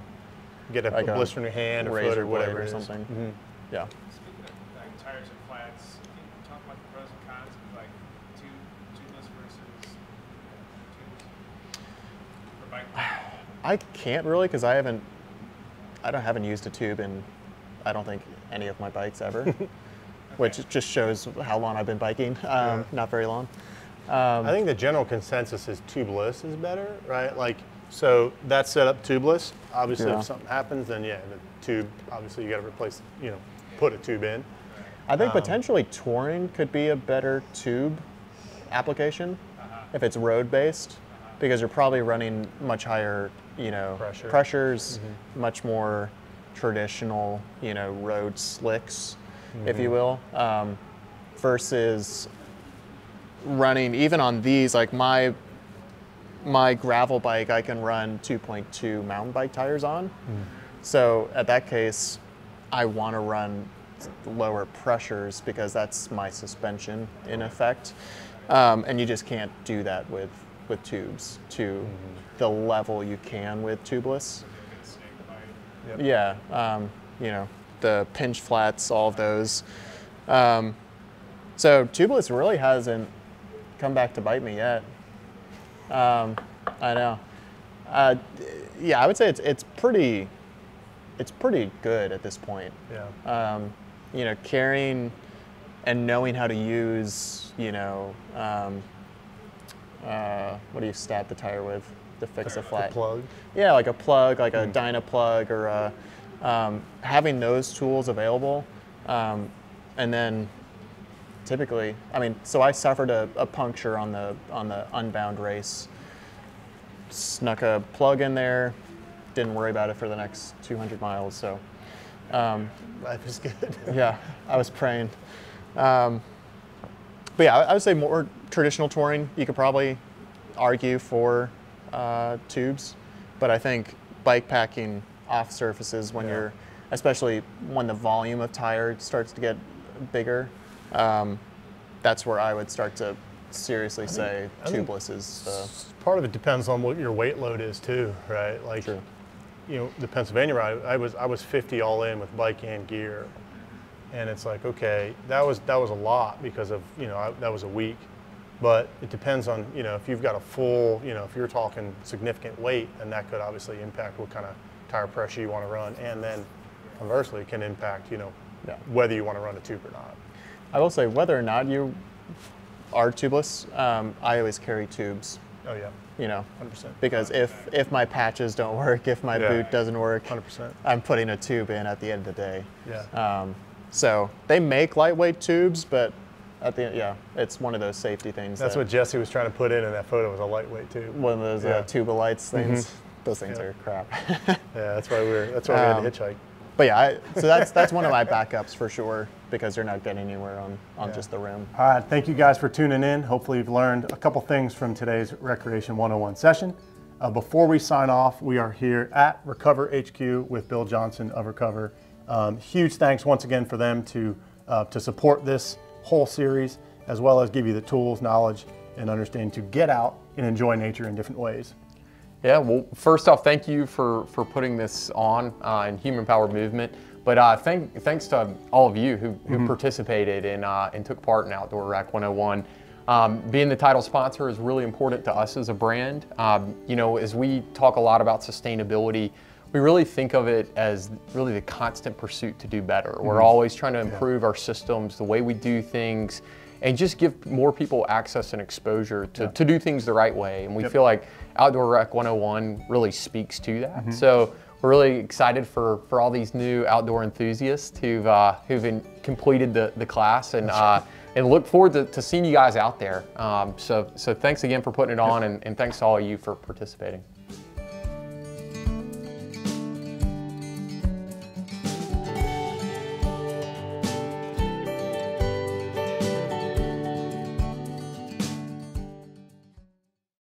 get a, Like a a blister in your hand or foot or whatever or it is. something. Mhm. yeah. Speaking of like tires and flats, can you talk about the pros and cons of like tube, tubeless versus tubes for bike? I can't really because I haven't, I don't haven't used a tube in, I don't think any of my bikes ever, which just shows how long I've been biking. Um, Yeah. Not very long. I think the general consensus is tubeless is better, right? Like so that's set up tubeless. Obviously, Yeah. if something happens, then yeah, the tube. Obviously, you got to replace. You know, put a tube in. I think Um, potentially touring could be a better tube application if it's road based because you're probably running much higher, you know, Pressure. pressures, much more traditional, you know, road slicks, if you will, um, versus running even on these like my my gravel bike I can run 2.2 mountain bike tires on. So at that case, I want to run lower pressures because that's my suspension in effect, um, and you just can't do that with with tubes to the level you can with tubeless. Yep. Yeah, um, you know the pinch flats, all of those. Um, so tubeless really hasn't come back to bite me yet. Um, I know. Uh, yeah, I would say it's it's pretty it's pretty good at this point. Yeah. Um, you know, carrying and knowing how to use, you know, um, uh, what do you stab the tire with to fix a flat? plug. Yeah, like a plug, like a Dynaplug, or a, um, having those tools available, um, and then typically, I mean, so I suffered a, a puncture on the on the Unbound race. Snuck a plug in there, didn't worry about it for the next 200 miles. So, um, Life is good. yeah, I was praying. Um, but yeah, I I would say more traditional touring. You could probably argue for uh, tubes, but I think bike packing off surfaces when Yeah. you're, especially when the volume of tire starts to get bigger, um, that's where I would start to seriously say I think- tubeless is the Part of it depends on what your weight load is too, right? Like, True. you know, the Pennsylvania ride, I was I was 50 all in with bike and gear, and it's like, okay, that was that was a lot because of you know I, that was a week, but it depends on you know if you've got a full, you know, if you're talking significant weight, then that could obviously impact what kind of tire pressure you want to run, and then conversely it can impact you know Yeah. whether you want to run a tube or not. I will say whether or not you are tubeless, um, I always carry tubes. Oh yeah, You know, 100%. because if if my patches don't work, if my Yeah. boot doesn't work, 100%. I'm putting a tube in at the end of the day. Yeah. Um, so they make lightweight tubes, but at the yeah, it's one of those safety things. That's that, what Jesse was trying to put in in that photo was a lightweight tube. one of those Yeah. Mm-hmm. uh, tuba lights things. Those things Yeah. are crap. Yeah, that's why we are That's why we Um, had to hitchhike. But yeah, I, so that's that's one of my backups for sure because you're not getting anywhere on on Yeah. just the rim. All right, thank you guys for tuning in. Hopefully, you've learned a couple things from today's Recreation 101 session. Uh, before we sign off, we are here at Recover HQ with Bill Johnson of Recover. Um, huge thanks once again for them to uh, to support this whole series, as well as give you the tools, knowledge, and understanding to get out and enjoy nature in different ways. Yeah, well, first off, thank you for, for putting this on uh, in Human Power Movement. But uh, thank, thanks to all of you who, who participated and, uh, and took part in Outdoor Rec 101. Um, being the title sponsor is really important to us as a brand. Um, you know, as we talk a lot about sustainability, we really think of it as really the constant pursuit to do better. We're always trying to improve our systems, the way we do things, and just give more people access and exposure to, to do things the right way. And we feel like Outdoor Rec 101 really speaks to that. So we're really excited for, for all these new outdoor enthusiasts who've, uh, who've in, completed the, the class and, uh, and look forward to, to seeing you guys out there. Um, so, so thanks again for putting it on and, and thanks to all of you for participating.